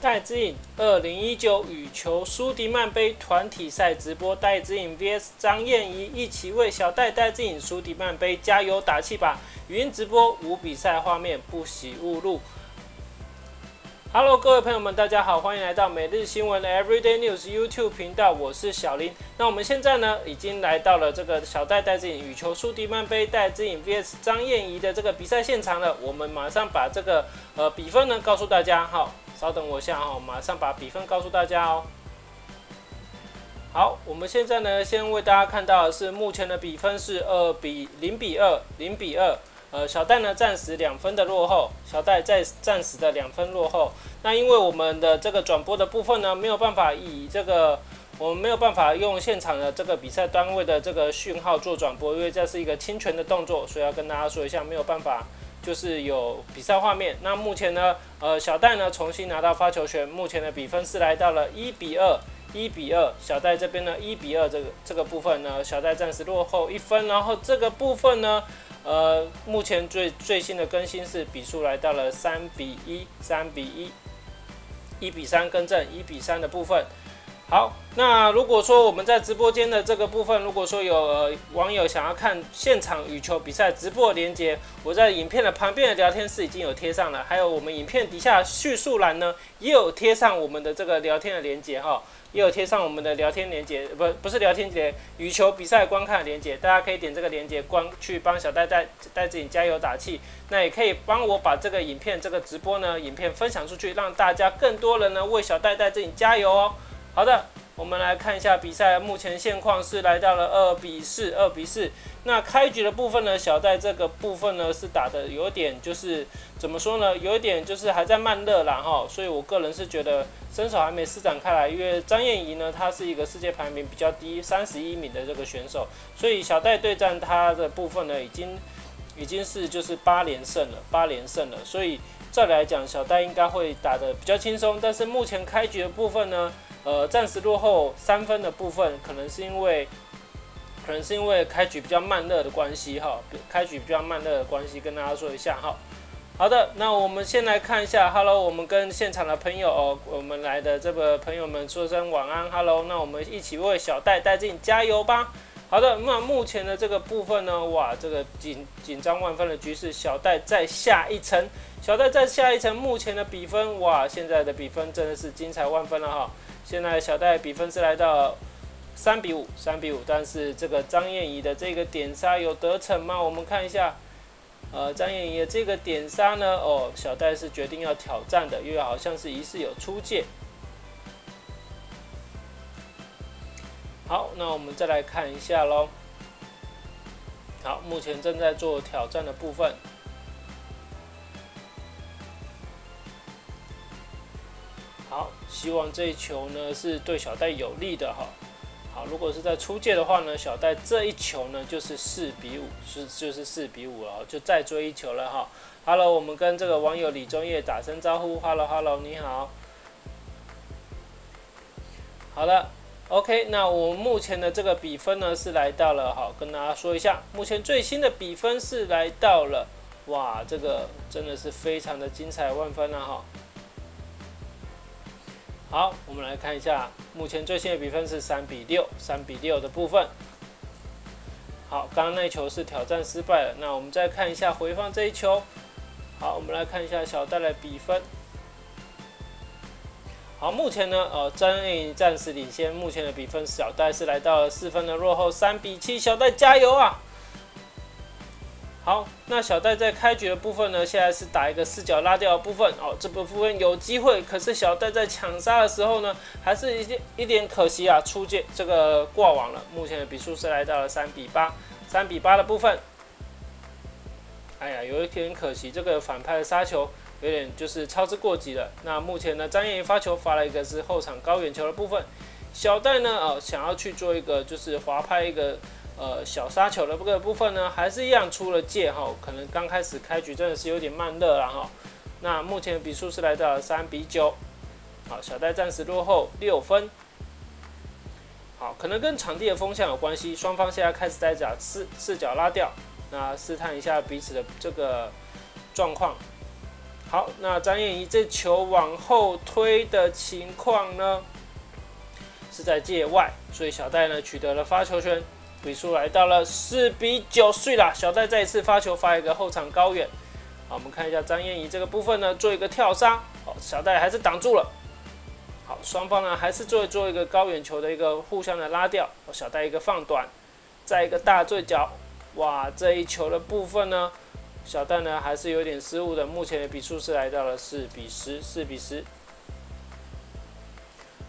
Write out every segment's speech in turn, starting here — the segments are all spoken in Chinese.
戴之颖二零一九羽球苏迪曼杯团体赛直播，戴之颖 VS 张燕怡一起为小戴戴之颖苏迪曼杯加油打气吧！语音直播无比赛画面，不喜勿入。Hello，各位朋友们，大家好，欢迎来到每日新闻的 Everyday News YouTube 频道，我是小林。那我们现在呢，已经来到了这个小戴戴之颖羽球苏迪曼杯戴之颖 VS 张燕怡的这个比赛现场了。我们马上把这个呃比分呢告诉大家，好，稍等我一下哈，马上把比分告诉大家哦。好，我们现在呢，先为大家看到的是目前的比分是二比零比二，零比二。呃，小戴呢暂时两分的落后，小戴在暂时的两分落后。那因为我们的这个转播的部分呢，没有办法以这个，我们没有办法用现场的这个比赛单位的这个讯号做转播，因为这是一个侵权的动作，所以要跟大家说一下，没有办法就是有比赛画面。那目前呢，呃，小戴呢重新拿到发球权，目前的比分是来到了一比二，一比二。小戴这边呢一比二，这个这个部分呢，小戴暂时落后一分，然后这个部分呢。呃，目前最最新的更新是比数来到了三比一，三比一，一比三更正，一比三的部分。好，那如果说我们在直播间的这个部分，如果说有网友想要看现场羽球比赛直播连接，我在影片的旁边的聊天室已经有贴上了，还有我们影片底下叙述栏呢，也有贴上我们的这个聊天的连接哈。也有贴上我们的聊天连接，不不是聊天节，羽球比赛观看的连接，大家可以点这个连接关去帮小戴戴戴子颖加油打气。那也可以帮我把这个影片这个直播呢影片分享出去，让大家更多人呢为小戴戴子颖加油哦。好的。我们来看一下比赛，目前现况是来到了二比四，二比四。那开局的部分呢，小戴这个部分呢是打的有点就是怎么说呢，有一点就是还在慢热啦哈，所以我个人是觉得身手还没施展开来。因为张燕怡呢，她是一个世界排名比较低，三十一名的这个选手，所以小戴对战她的部分呢，已经已经是就是八连胜了，八连胜了。所以再来讲，小戴应该会打的比较轻松。但是目前开局的部分呢？呃，暂时落后三分的部分，可能是因为，可能是因为开局比较慢热的关系哈，开局比较慢热的关系，跟大家说一下哈。好的，那我们先来看一下，Hello，我们跟现场的朋友哦，我们来的这个朋友们说声晚安，Hello，那我们一起为小戴戴进加油吧。好的，那目前的这个部分呢，哇，这个紧紧张万分的局势，小戴再下一层，小戴再下一层，目前的比分，哇，现在的比分真的是精彩万分了哈。现在小戴比分是来到三比五，三比五，但是这个张燕怡的这个点杀有得逞吗？我们看一下，呃，张燕怡的这个点杀呢，哦，小戴是决定要挑战的，因为好像是疑似有出界。好，那我们再来看一下喽。好，目前正在做挑战的部分。希望这一球呢是对小戴有利的哈。好，如果是在出界的话呢，小戴这一球呢就是四比五，是就是四比五了，就再追一球了哈。Hello，我们跟这个网友李忠业打声招呼。Hello，Hello，你好。好了，OK，那我们目前的这个比分呢是来到了，好，跟大家说一下，目前最新的比分是来到了，哇，这个真的是非常的精彩万分了哈。好，我们来看一下，目前最新的比分是三比六，三比六的部分。好，刚刚那一球是挑战失败了。那我们再看一下回放这一球。好，我们来看一下小戴的比分。好，目前呢，呃，张颖暂时领先，目前的比分小戴是来到了四分的落后，三比七，小戴加油啊！好，那小戴在开局的部分呢，现在是打一个四角拉掉的部分哦，这个部分有机会，可是小戴在抢杀的时候呢，还是一点一点可惜啊，出界这个挂网了。目前的比数是来到了三比八，三比八的部分。哎呀，有一点可惜，这个反派的杀球有点就是操之过急了。那目前呢，张燕怡发球发了一个是后场高远球的部分，小戴呢，呃，想要去做一个就是滑拍一个。呃，小杀球的这个部分呢，还是一样出了界哈，可能刚开始开局真的是有点慢热了哈。那目前的比数是来到三比九，好，小戴暂时落后六分。好，可能跟场地的风向有关系，双方现在开始在讲四四角拉掉，那试探一下彼此的这个状况。好，那张燕怡这球往后推的情况呢，是在界外，所以小戴呢取得了发球权，比数来到了四比九，碎了。小戴再一次发球，发一个后场高远。好，我们看一下张燕怡这个部分呢，做一个跳杀，好，小戴还是挡住了。好，双方呢还是做做一个高远球的一个互相的拉掉，小戴一个放短，再一个大坠角，哇，这一球的部分呢。小戴呢还是有点失误的，目前的比数是来到了四比十，四比十。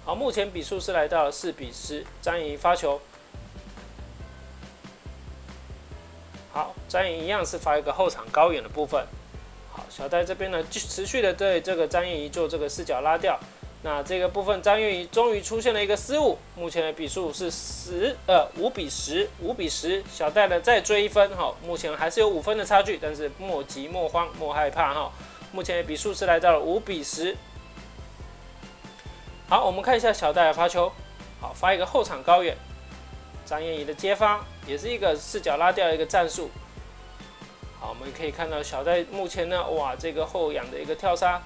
好，目前比数是来到了四比十。张怡发球，好，张颖一样是发一个后场高远的部分。好，小戴这边呢持续的对这个张燕怡做这个四角拉吊。那这个部分，张玉仪终于出现了一个失误。目前的比数是十呃五比十，五比十。小戴呢再追一分，哈，目前还是有五分的差距，但是莫急莫慌莫害怕，哈。目前的比数是来到了五比十。好，我们看一下小戴的发球，好，发一个后场高远。张燕怡的接发也是一个四角拉掉一个战术。好，我们可以看到小戴目前呢，哇，这个后仰的一个跳杀，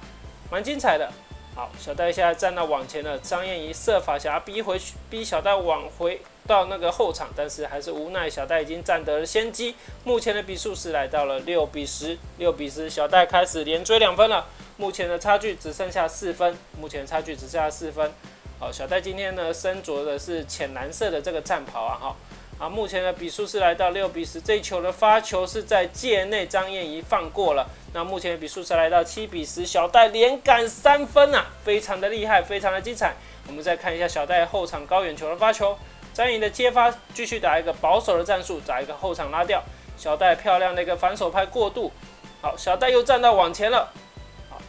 蛮精彩的。好，小戴现在站到网前了，张燕怡设法想要逼回去，逼小戴往回到那个后场，但是还是无奈，小戴已经占得了先机。目前的比数是来到了六比十，六比十，小戴开始连追两分了。目前的差距只剩下四分，目前差距只剩下四分。好，小戴今天呢身着的是浅蓝色的这个战袍啊，哈。啊，目前的比数是来到六比十，这一球的发球是在界内，张燕怡放过了。那目前的比数是来到七比十，小戴连赶三分啊，非常的厉害，非常的精彩。我们再看一下小戴后场高远球的发球，张燕怡的接发继续打一个保守的战术，打一个后场拉掉。小戴漂亮的一个反手拍过渡，好，小戴又站到网前了。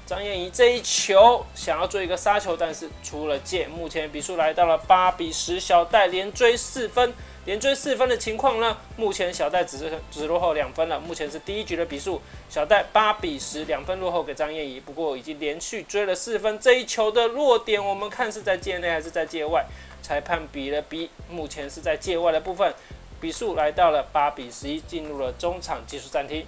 张燕怡这一球想要做一个杀球，但是出了界。目前比数来到了八比十，小戴连追四分。连追四分的情况呢？目前小戴只是只落后两分了。目前是第一局的比数，小戴八比十，两分落后给张燕怡。不过已经连续追了四分，这一球的落点我们看是在界内还是在界外？裁判比了比，目前是在界外的部分，比数来到了八比十一，进入了中场技术暂停。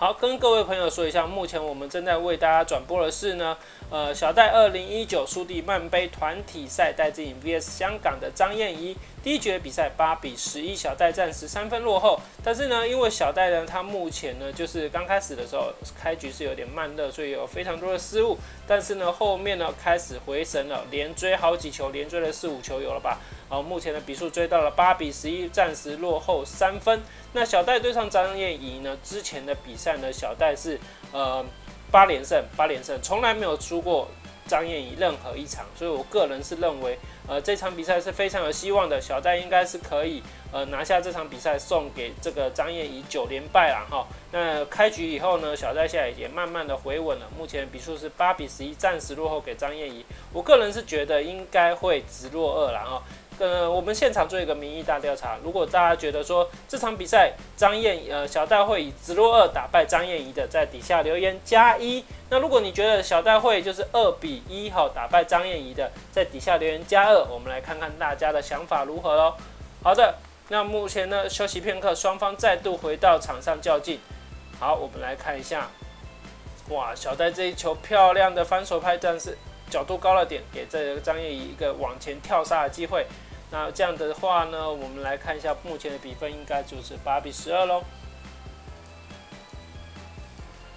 好，跟各位朋友说一下，目前我们正在为大家转播的是呢，呃，小戴二零一九苏迪曼杯团体赛戴资颖 VS 香港的张燕怡，第一局比赛八比十一，小戴暂时三分落后。但是呢，因为小戴呢，他目前呢就是刚开始的时候开局是有点慢热，所以有非常多的失误。但是呢，后面呢开始回神了，连追好几球，连追了四五球有了吧？好，目前的比数追到了八比十一，暂时落后三分。那小戴对上张燕怡呢？之前的比赛呢，小戴是呃八连胜，八连胜，从来没有输过张燕怡任何一场。所以我个人是认为，呃这场比赛是非常有希望的，小戴应该是可以呃拿下这场比赛，送给这个张燕怡九连败了哈。那开局以后呢，小戴现在也慢慢的回稳了，目前比数是八比十一，暂时落后给张燕怡。我个人是觉得应该会直落二了哈。呃，我们现场做一个民意大调查，如果大家觉得说这场比赛张燕呃小戴会以直落二打败张燕怡的，在底下留言加一。那如果你觉得小戴会就是二比一哈打败张燕怡的，在底下留言加二。我们来看看大家的想法如何喽。好的，那目前呢休息片刻，双方再度回到场上较劲。好，我们来看一下，哇，小戴这一球漂亮的反手拍，但是角度高了点，给这个张燕怡一个往前跳杀的机会。那这样的话呢，我们来看一下目前的比分，应该就是八比十二喽。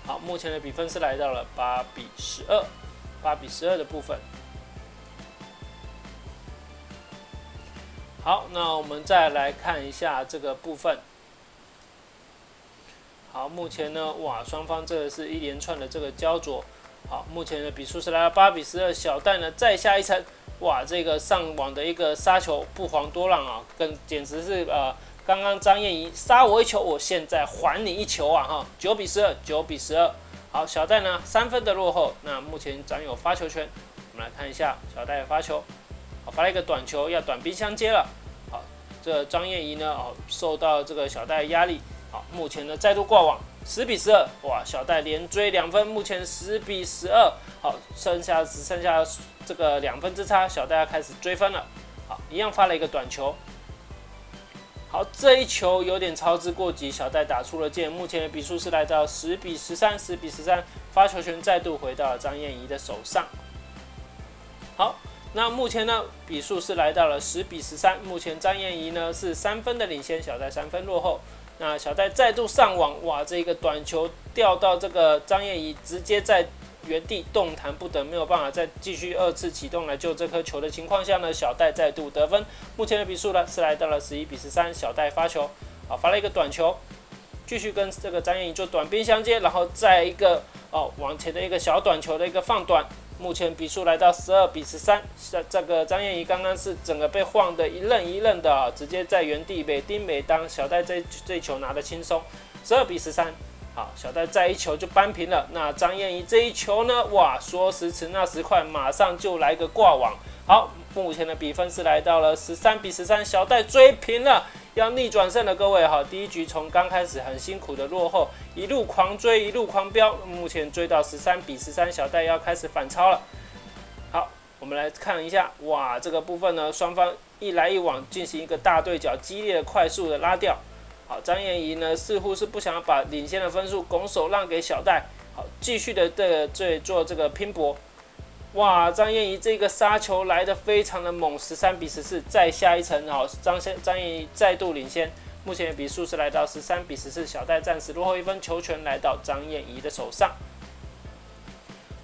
好，目前的比分是来到了八比十二，八比十二的部分。好，那我们再来看一下这个部分。好，目前呢，哇，双方这个是一连串的这个焦灼。好，目前的比数是来到八比十二，小戴呢再下一层。哇，这个上网的一个杀球不遑多让啊，跟简直是呃，刚刚张燕怡杀我一球，我现在还你一球啊哈，九比十二，九比十二。好，小戴呢三分的落后，那目前掌有发球权，我们来看一下小戴发球，好，发了一个短球，要短兵相接了。好，这张燕怡呢哦，受到这个小戴压力，好，目前呢再度挂网，十比十二，哇，小戴连追两分，目前十比十二，好，剩下只剩下。这个两分之差，小戴要开始追分了。好，一样发了一个短球。好，这一球有点操之过急，小戴打出了剑。目前的比数是来到十比十三，十比十三，发球权再度回到了张燕怡的手上。好，那目前呢，比数是来到了十比十三，目前张燕怡呢是三分的领先，小戴三分落后。那小戴再度上网，哇，这一个短球掉到这个张燕怡，直接在。原地动弹不得，没有办法再继续二次启动来救这颗球的情况下呢，小戴再度得分。目前的比数呢是来到了十一比十三，小戴发球，好发了一个短球，继续跟这个张燕怡做短兵相接，然后再一个哦往前的一个小短球的一个放短。目前比数来到十二比十三，这这个张燕怡刚刚是整个被晃的一愣一愣的啊，直接在原地每叮每当，小戴这这球拿的轻松，十二比十三。好，小戴再一球就扳平了。那张燕怡这一球呢？哇，说时迟那时快，马上就来个挂网。好，目前的比分是来到了十三比十三，小戴追平了，要逆转胜了。各位哈，第一局从刚开始很辛苦的落后，一路狂追，一路狂飙，目前追到十三比十三，小戴要开始反超了。好，我们来看一下，哇，这个部分呢，双方一来一往进行一个大对角，激烈的、快速的拉掉。好，张燕怡呢似乎是不想把领先的分数拱手让给小戴，好，继续的这这做这个拼搏。哇，张燕怡这个杀球来的非常的猛，十三比十四，再下一层，好，张先张燕怡再度领先，目前的比数是来到十三比十四，小戴暂时落后一分，球权来到张燕怡的手上。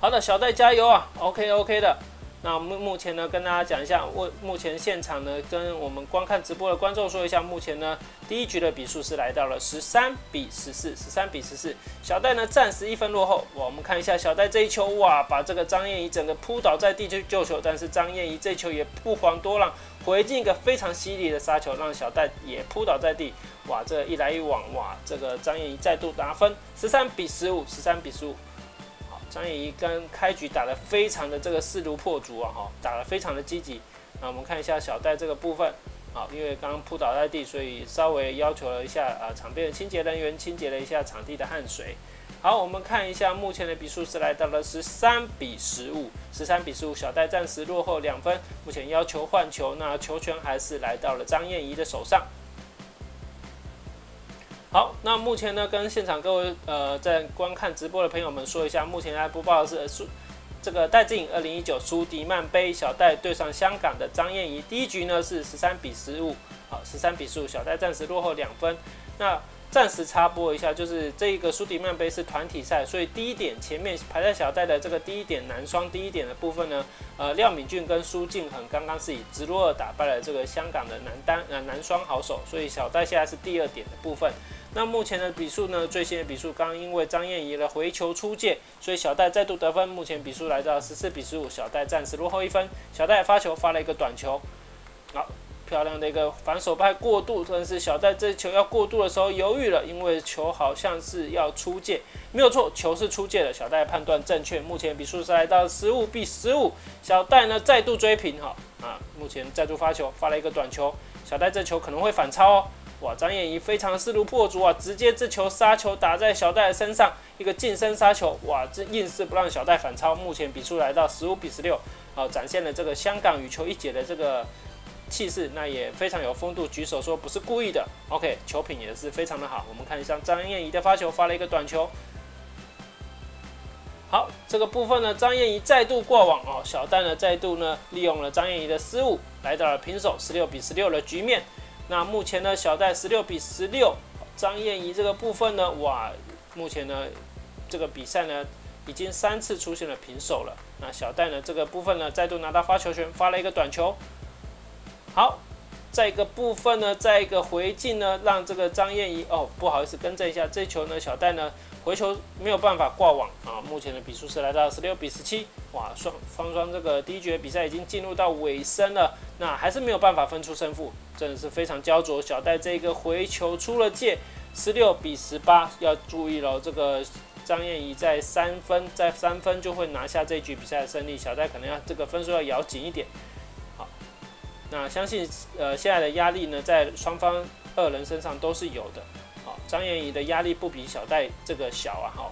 好的，小戴加油啊，OK OK 的。那目目前呢，跟大家讲一下，目目前现场呢，跟我们观看直播的观众说一下，目前呢，第一局的比数是来到了十三比十四，十三比十四，小戴呢暂时一分落后。我们看一下小戴这一球，哇，把这个张燕怡整个扑倒在地去救球，但是张燕怡这球也不遑多让，回进一个非常犀利的杀球，让小戴也扑倒在地。哇，这一来一往，哇，这个张燕怡再度拿分，十三比十五，十三比十五。张燕怡跟开局打得非常的这个势如破竹啊，哈，打得非常的积极。那我们看一下小戴这个部分，啊，因为刚刚扑倒在地，所以稍微要求了一下啊，场边的清洁人员清洁了一下场地的汗水。好，我们看一下目前的比数是来到了十三比十五，十三比十五，小戴暂时落后两分。目前要求换球，那球权还是来到了张燕怡的手上。好，那目前呢，跟现场各位呃在观看直播的朋友们说一下，目前来播报的是苏这个戴资颖二零一九苏迪曼杯小戴对上香港的张燕怡，第一局呢是十三比十五，好，十三比十五，小戴暂时落后两分。那暂时插播一下，就是这一个苏迪曼杯是团体赛，所以第一点前面排在小戴的这个第一点男双第一点的部分呢，呃，廖敏俊跟苏敬恒刚刚是以直落二打败了这个香港的男单呃男双好手，所以小戴现在是第二点的部分。那目前的比数呢？最新的比数，刚因为张燕怡的回球出界，所以小戴再度得分。目前比数来到十四比十五，小戴暂时落后一分。小戴发球发了一个短球，好漂亮的一个反手拍过渡，但是小戴这球要过渡的时候犹豫了，因为球好像是要出界，没有错，球是出界的。小戴判断正确，目前比数是来到十五比十五，小戴呢再度追平哈啊，目前再度发球发了一个短球，小戴这球可能会反超哦。哇，张燕怡非常势如破竹啊，直接这球杀球打在小戴的身上，一个近身杀球，哇，这硬是不让小戴反超。目前比数来到十五比十六，啊，展现了这个香港羽球一姐的这个气势，那也非常有风度，举手说不是故意的。OK，球品也是非常的好。我们看一下张燕怡的发球，发了一个短球。好，这个部分呢，张燕怡再度过网哦，小戴呢再度呢利用了张燕怡的失误，来到了平手十六比十六的局面。那目前呢，小戴十六比十六，张燕怡这个部分呢，哇，目前呢，这个比赛呢，已经三次出现了平手了。那小戴呢，这个部分呢，再度拿到发球权，发了一个短球。好，再一个部分呢，再一个回敬呢，让这个张燕怡哦，不好意思，更正一下，这球呢，小戴呢。回球没有办法挂网啊！目前的比数是来到十六比十七，哇，双双双这个第一局比赛已经进入到尾声了，那还是没有办法分出胜负，真的是非常焦灼。小戴这个回球出了界，十六比十八，要注意了，这个张燕怡在三分，在三分就会拿下这局比赛的胜利，小戴可能要这个分数要咬紧一点。好，那相信呃现在的压力呢，在双方二人身上都是有的。张妍怡的压力不比小戴这个小啊，哈，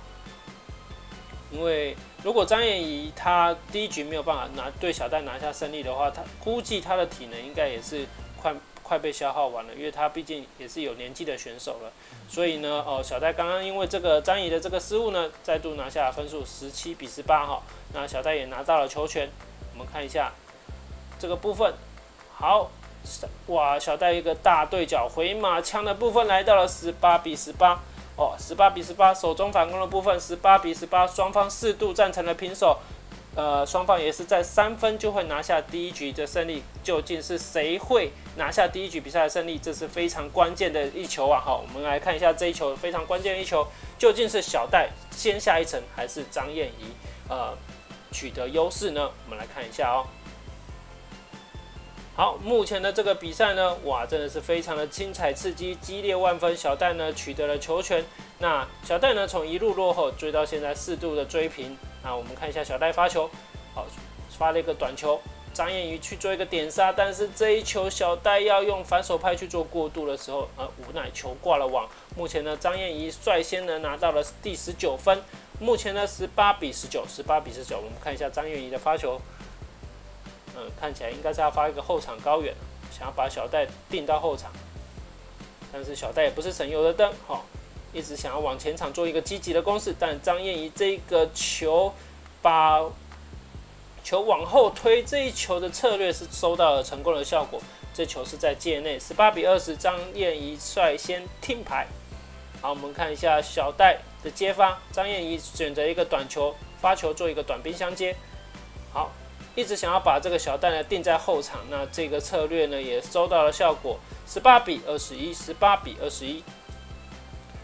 因为如果张妍怡她第一局没有办法拿对小戴拿下胜利的话，她估计她的体能应该也是快快被消耗完了，因为她毕竟也是有年纪的选手了。所以呢，哦，小戴刚刚因为这个张怡的这个失误呢，再度拿下分数十七比十八哈。那小戴也拿到了球权。我们看一下这个部分，好，哇，小戴一个大对角回马枪的部分来到了十八比十八。哦，十八比十八，手中反攻的部分十八比十八，双方四度战成了平手。呃，双方也是在三分就会拿下第一局的胜利。究竟是谁会拿下第一局比赛的胜利？这是非常关键的一球啊！好，我们来看一下这一球非常关键的一球，究竟是小戴先下一层，还是张燕怡呃取得优势呢？我们来看一下哦。好，目前的这个比赛呢，哇，真的是非常的精彩刺激，激烈万分。小戴呢取得了球权，那小戴呢从一路落后追到现在四度的追平。那我们看一下小戴发球，好，发了一个短球，张燕怡去做一个点杀，但是这一球小戴要用反手拍去做过渡的时候，呃，无奈球挂了网。目前呢，张燕怡率先呢拿到了第十九分，目前呢十八比十九，十八比十九。我们看一下张燕怡的发球。嗯，看起来应该是要发一个后场高远，想要把小戴定到后场，但是小戴也不是省油的灯，哈，一直想要往前场做一个积极的攻势，但张燕怡这个球把球往后推，这一球的策略是收到了成功的效果，这球是在界内，十八比二十，张燕怡率先听牌。好，我们看一下小戴的接发，张燕怡选择一个短球发球做一个短兵相接，好。一直想要把这个小戴呢定在后场，那这个策略呢也收到了效果，十八比二十一，十八比二十一。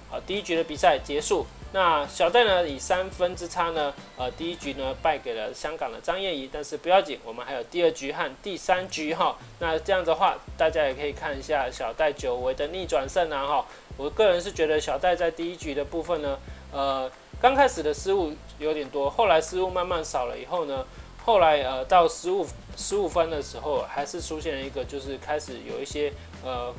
好，第一局的比赛结束，那小戴呢以三分之差呢，呃，第一局呢败给了香港的张燕怡，但是不要紧，我们还有第二局和第三局哈。那这样的话，大家也可以看一下小戴久违的逆转胜啊哈。我个人是觉得小戴在第一局的部分呢，呃，刚开始的失误有点多，后来失误慢慢少了以后呢。后来呃到十五十五分的时候，还是出现了一个，就是开始有一些呃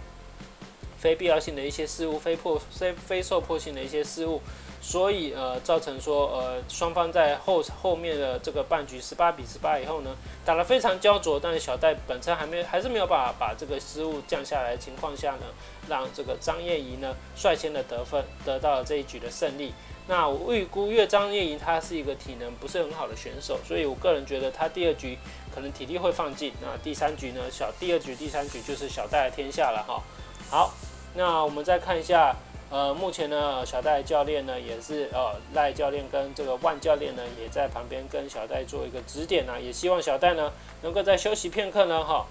非必要性的一些失误，非破非非受迫性的一些失误，所以呃造成说呃双方在后后面的这个半局十八比十八以后呢，打得非常焦灼，但是小戴本身还没还是没有办法把这个失误降下来的情况下呢，让这个张燕怡呢率先的得分，得到了这一局的胜利。那我预估岳张叶莹她是一个体能不是很好的选手，所以我个人觉得她第二局可能体力会放尽。那第三局呢？小第二局、第三局就是小戴天下了哈。好，那我们再看一下，呃，目前呢，小戴教练呢也是呃赖教练跟这个万教练呢也在旁边跟小戴做一个指点啊，也希望小戴呢能够在休息片刻呢哈，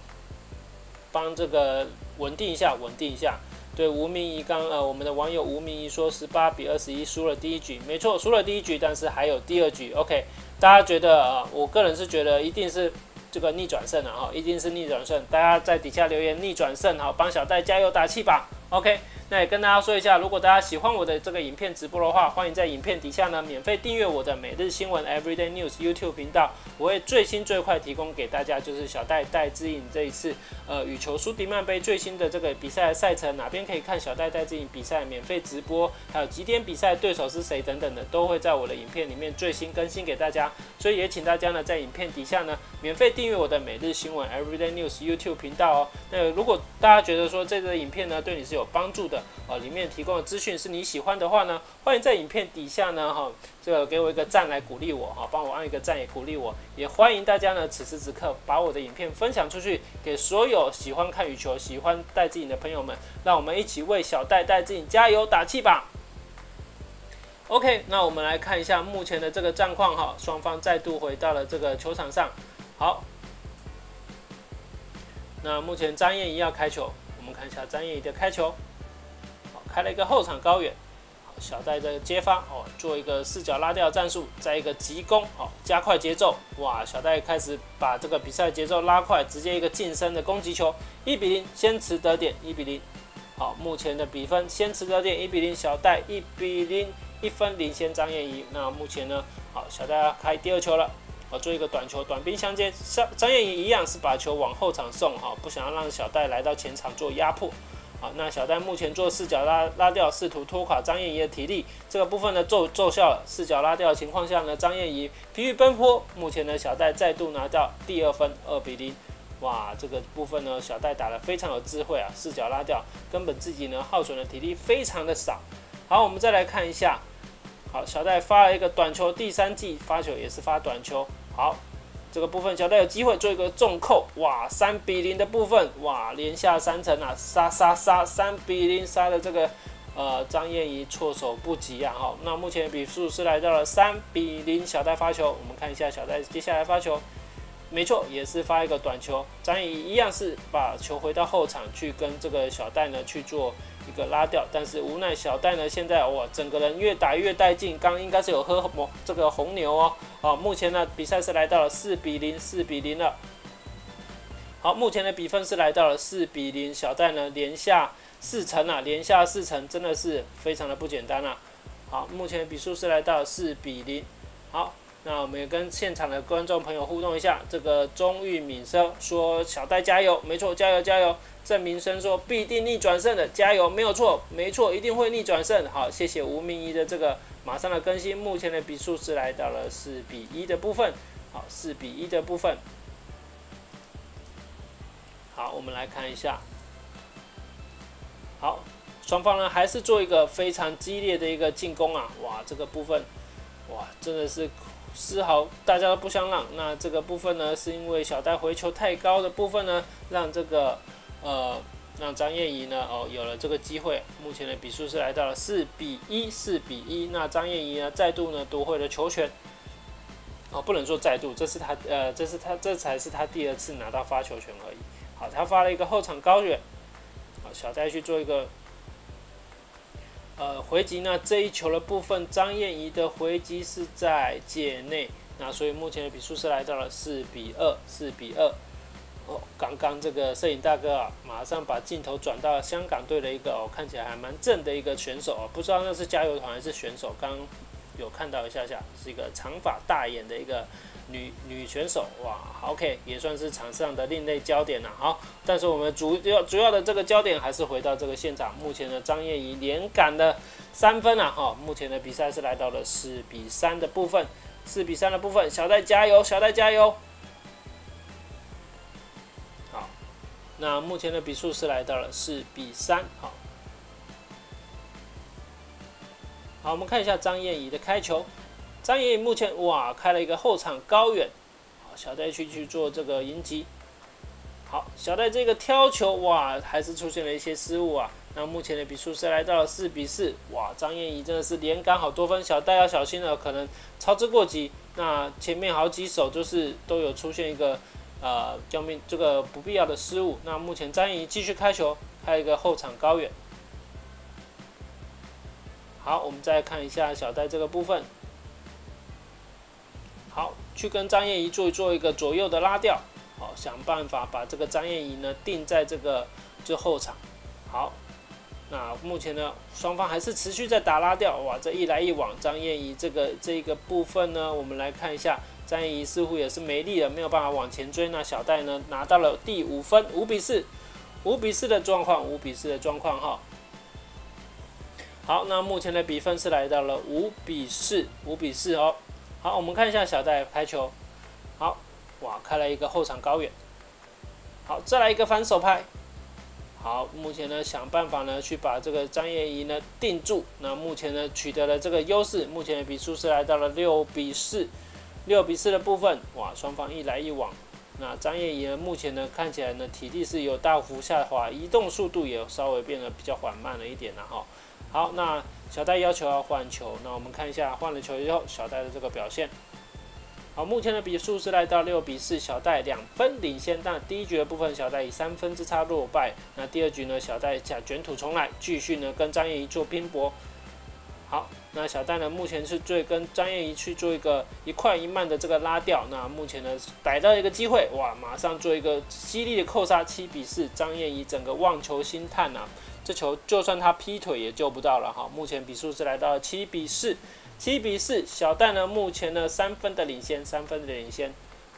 帮这个稳定一下，稳定一下。对吴明仪刚呃，我们的网友吴明仪说十八比二十一输了第一局，没错，输了第一局，但是还有第二局。OK，大家觉得啊，我个人是觉得一定是这个逆转胜了哈，一定是逆转胜。大家在底下留言逆转胜哈，帮小戴加油打气吧。OK。那也跟大家说一下，如果大家喜欢我的这个影片直播的话，欢迎在影片底下呢免费订阅我的每日新闻 Everyday News YouTube 频道，我会最新最快提供给大家，就是小戴戴之颖这一次呃羽球苏迪曼杯最新的这个比赛赛程，哪边可以看小戴戴之颖比赛免费直播，还有几点比赛对手是谁等等的，都会在我的影片里面最新更新给大家。所以也请大家呢在影片底下呢免费订阅我的每日新闻 Everyday News YouTube 频道哦。那如果大家觉得说这个影片呢对你是有帮助的，呃，里面提供的资讯是你喜欢的话呢，欢迎在影片底下呢，哈，这个给我一个赞来鼓励我，哈，帮我按一个赞也鼓励我，也欢迎大家呢，此时此刻把我的影片分享出去，给所有喜欢看羽球、喜欢戴志颖的朋友们，让我们一起为小戴戴志颖加油打气吧。OK，那我们来看一下目前的这个战况，哈，双方再度回到了这个球场上，好，那目前张燕怡要开球，我们看一下张燕怡的开球。开了一个后场高远，好，小戴的接发哦，做一个四角拉吊战术，再一个急攻，好，加快节奏，哇，小戴开始把这个比赛节奏拉快，直接一个近身的攻击球，一比零，先持得点，一比零，好，目前的比分先持得点，一比零，小戴一比零，一分领先张燕怡。那目前呢，好，小戴要开第二球了，好，做一个短球，短兵相接，像张燕怡一样是把球往后场送，哈，不想要让小戴来到前场做压迫。好，那小戴目前做四角拉拉掉，试图拖垮张燕怡的体力，这个部分呢奏奏效了。四角拉掉的情况下呢，张燕怡疲于奔波。目前呢，小戴再度拿到第二分，二比零。哇，这个部分呢，小戴打得非常有智慧啊，四脚拉掉，根本自己呢耗损的体力非常的少。好，我们再来看一下，好，小戴发了一个短球，第三季发球也是发短球。好，这个部分小戴有机会做一个重扣，哇，三比零的部分，哇，连下三层啊，杀杀杀，三比零杀的这个。呃，张燕怡措手不及啊！哈，那目前比数是来到了三比零，小戴发球。我们看一下小戴接下来发球，没错，也是发一个短球。张燕怡一样是把球回到后场去跟这个小戴呢去做一个拉掉，但是无奈小戴呢现在哇，整个人越打越带劲，刚应该是有喝红这个红牛哦。好，目前呢比赛是来到了四比零，四比零了。好，目前的比分是来到了四比零，小戴呢连下。四成啊，连下四成，真的是非常的不简单啊。好，目前的比数是来到四比零。好，那我们也跟现场的观众朋友互动一下。这个钟玉敏生说：“小戴加油，没错，加油加油。”郑明生说：“必定逆转胜的，加油，没有错，没错，一定会逆转胜。”好，谢谢吴明仪的这个马上的更新。目前的比数是来到了四比一的部分。好，四比一的部分。好，我们来看一下。好，双方呢还是做一个非常激烈的一个进攻啊！哇，这个部分，哇，真的是丝毫大家都不相让。那这个部分呢，是因为小戴回球太高的部分呢，让这个呃让张燕怡呢哦有了这个机会。目前的比数是来到了四比一，四比一。那张燕怡呢再度呢夺回了球权。哦，不能说再度，这是他呃这是他这才是他第二次拿到发球权而已。好，他发了一个后场高远。小戴去做一个呃回击，那这一球的部分，张燕怡的回击是在界内，那所以目前的比数是来到了四比二，四比二。哦，刚刚这个摄影大哥啊，马上把镜头转到香港队的一个哦，看起来还蛮正的一个选手哦，不知道那是加油团还是选手，刚有看到一下下，是一个长发大眼的一个。女女选手哇，OK，也算是场上的另类焦点了。好，但是我们主要主要的这个焦点还是回到这个现场。目前的张叶怡连杆的三分啊！哈，目前的比赛是来到了四比三的部分，四比三的部分，小戴加油，小戴加油！那目前的比数是来到了四比三。好，好，我们看一下张燕怡的开球。张燕怡目前哇开了一个后场高远，好小戴去去做这个迎击，好小戴这个挑球哇还是出现了一些失误啊，那目前的比数是来到了四比四，哇张燕怡真的是连杆好多分，小戴要小心了，可能操之过急，那前面好几手就是都有出现一个呃救命这个不必要的失误，那目前张燕怡继续开球，开一个后场高远，好我们再看一下小戴这个部分。好，去跟张燕怡做做一个左右的拉吊，好，想办法把这个张燕怡呢定在这个就后场。好，那目前呢双方还是持续在打拉吊，哇，这一来一往，张燕怡这个这一个部分呢，我们来看一下，张怡似乎也是没力了，没有办法往前追。那小戴呢拿到了第五分，五比四，五比四的状况，五比四的状况哈。好，那目前的比分是来到了五比四，五比四哦。好，我们看一下小戴拍球。好，哇，开了一个后场高远。好，再来一个反手拍。好，目前呢想办法呢去把这个张叶怡呢定住。那目前呢取得了这个优势，目前的比数是来到了六比四。六比四的部分，哇，双方一来一往。那张叶怡呢目前呢看起来呢体力是有大幅下滑，移动速度也稍微变得比较缓慢了一点了哈。好，那。小戴要求要换球，那我们看一下换了球以后小戴的这个表现。好，目前的比数是来到六比四，小戴两分领先。但第一局的部分，小戴以三分之差落败。那第二局呢，小戴想卷土重来，继续呢跟张燕怡做拼搏。好，那小戴呢目前是最跟张燕怡去做一个一快一慢的这个拉吊。那目前呢逮到一个机会，哇，马上做一个犀利的扣杀，七比四，张燕怡整个望球兴叹啊。这球就算他劈腿也救不到了哈，目前比数是来到七比四，七比四，小戴呢目前呢三分的领先，三分的领先，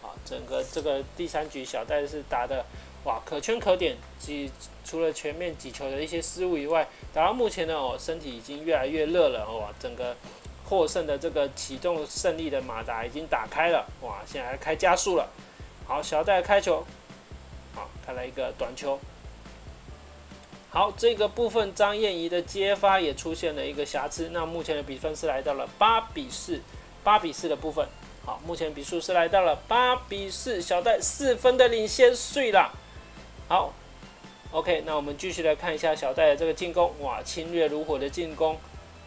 啊，整个这个第三局小戴是打的哇可圈可点，几除了全面几球的一些失误以外，打到目前呢哦身体已经越来越热了哇，整个获胜的这个启动胜利的马达已经打开了哇，现在开加速了，好，小戴开球。好，开来一个短球。好，这个部分张燕怡的接发也出现了一个瑕疵。那目前的比分是来到了八比四，八比四的部分。好，目前比数是来到了八比四，小戴四分的领先，碎了。好，OK，那我们继续来看一下小戴的这个进攻。哇，侵略如火的进攻，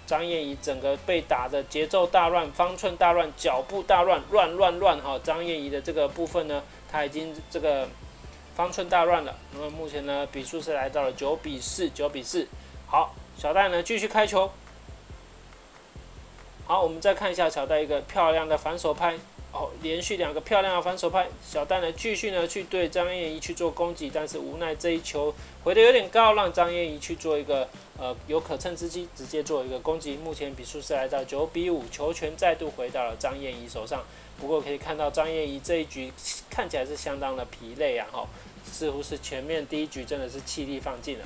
张燕怡整个被打的节奏大乱，方寸大乱，脚步大乱，乱乱乱。哈，张燕怡的这个部分呢，他已经这个。方寸大乱了，那么目前呢，比数是来到了九比四，九比四。好，小戴呢继续开球。好，我们再看一下小戴一个漂亮的反手拍，连续两个漂亮的反手拍。小戴呢继续呢去对张燕怡去做攻击，但是无奈这一球回的有点高，让张燕怡去做一个呃有可乘之机，直接做一个攻击。目前比数是来到九比五，球权再度回到了张燕怡手上。不过可以看到张燕怡这一局看起来是相当的疲累啊，哈。似乎是全面第一局真的是气力放尽了。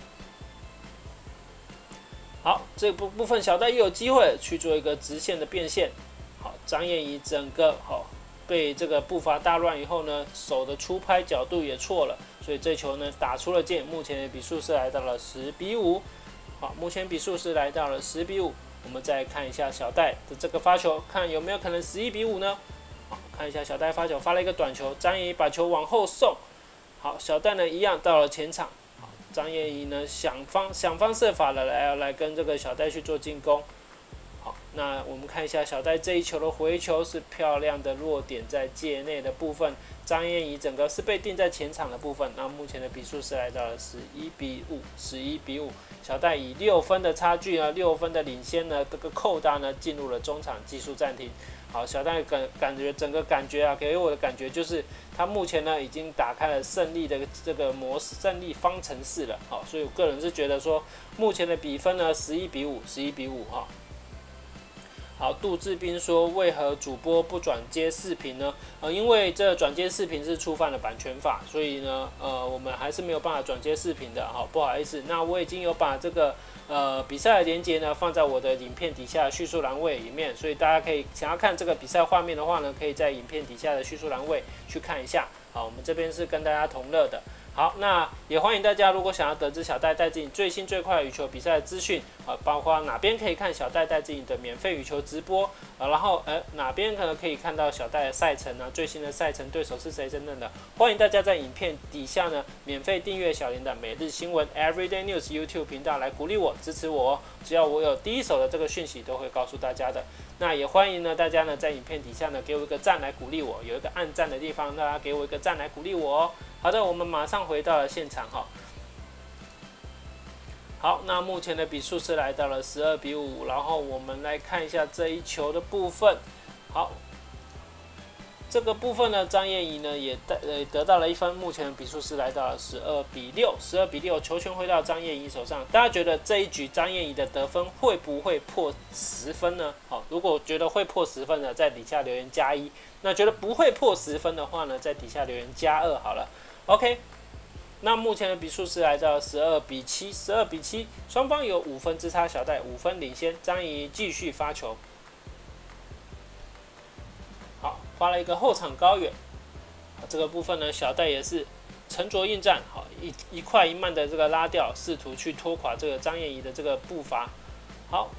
好，这部部分小戴又有机会去做一个直线的变线。好，张燕怡整个好被这个步伐大乱以后呢，手的出拍角度也错了，所以这球呢打出了界。目前的比数是来到了十比五。好，目前比数是来到了十比五。我们再看一下小戴的这个发球，看有没有可能十一比五呢？好，看一下小戴发球发了一个短球，张怡把球往后送。好，小戴呢一样到了前场。好，张怡呢想方想方设法的来来跟这个小戴去做进攻。那我们看一下小戴这一球的回球是漂亮的落点在界内的部分。张燕怡整个是被定在前场的部分。那目前的比数是来到了十一比五，十一比五。小戴以六分的差距啊，六分的领先呢，这个扣打呢进入了中场技术暂停。好，小戴感感觉整个感觉啊，给我的感觉就是他目前呢已经打开了胜利的这个模式，胜利方程式了。好，所以我个人是觉得说，目前的比分呢十一比五，十一比五哈。好，杜志斌说，为何主播不转接视频呢？呃，因为这转接视频是触犯了版权法，所以呢，呃，我们还是没有办法转接视频的。好，不好意思，那我已经有把这个呃比赛的连接呢放在我的影片底下叙述栏位里面，所以大家可以想要看这个比赛画面的话呢，可以在影片底下的叙述栏位去看一下。好，我们这边是跟大家同乐的。好，那也欢迎大家，如果想要得知小戴带自己最新最快的羽球比赛资讯，啊，包括哪边可以看小戴带自己的免费羽球直播，啊，然后呃哪边可能可以看到小戴的赛程呢？最新的赛程对手是谁等等的，欢迎大家在影片底下呢免费订阅小林的每日新闻 Everyday News YouTube 频道来鼓励我支持我，哦只要我有第一手的这个讯息都会告诉大家的。那也欢迎呢大家呢在影片底下呢给我一个赞来鼓励我，有一个按赞的地方，大家给我一个赞来鼓励我哦。好的，我们马上回到了现场哈。好，那目前的比数是来到了十二比五，然后我们来看一下这一球的部分。好，这个部分呢，张燕怡呢也得呃得到了一分，目前的比数是来到了十二比六，十二比六，球权回到张燕怡手上。大家觉得这一局张燕怡的得分会不会破十分呢？好，如果觉得会破十分的，在底下留言加一；那觉得不会破十分的话呢，在底下留言加二好了。OK，那目前的比数是来到十二比七，十二比七，双方有五分之差，小戴五分领先。张怡继续发球，好，发了一个后场高远。这个部分呢，小戴也是沉着应战，好一一快一慢的这个拉掉，试图去拖垮这个张燕怡的这个步伐。好，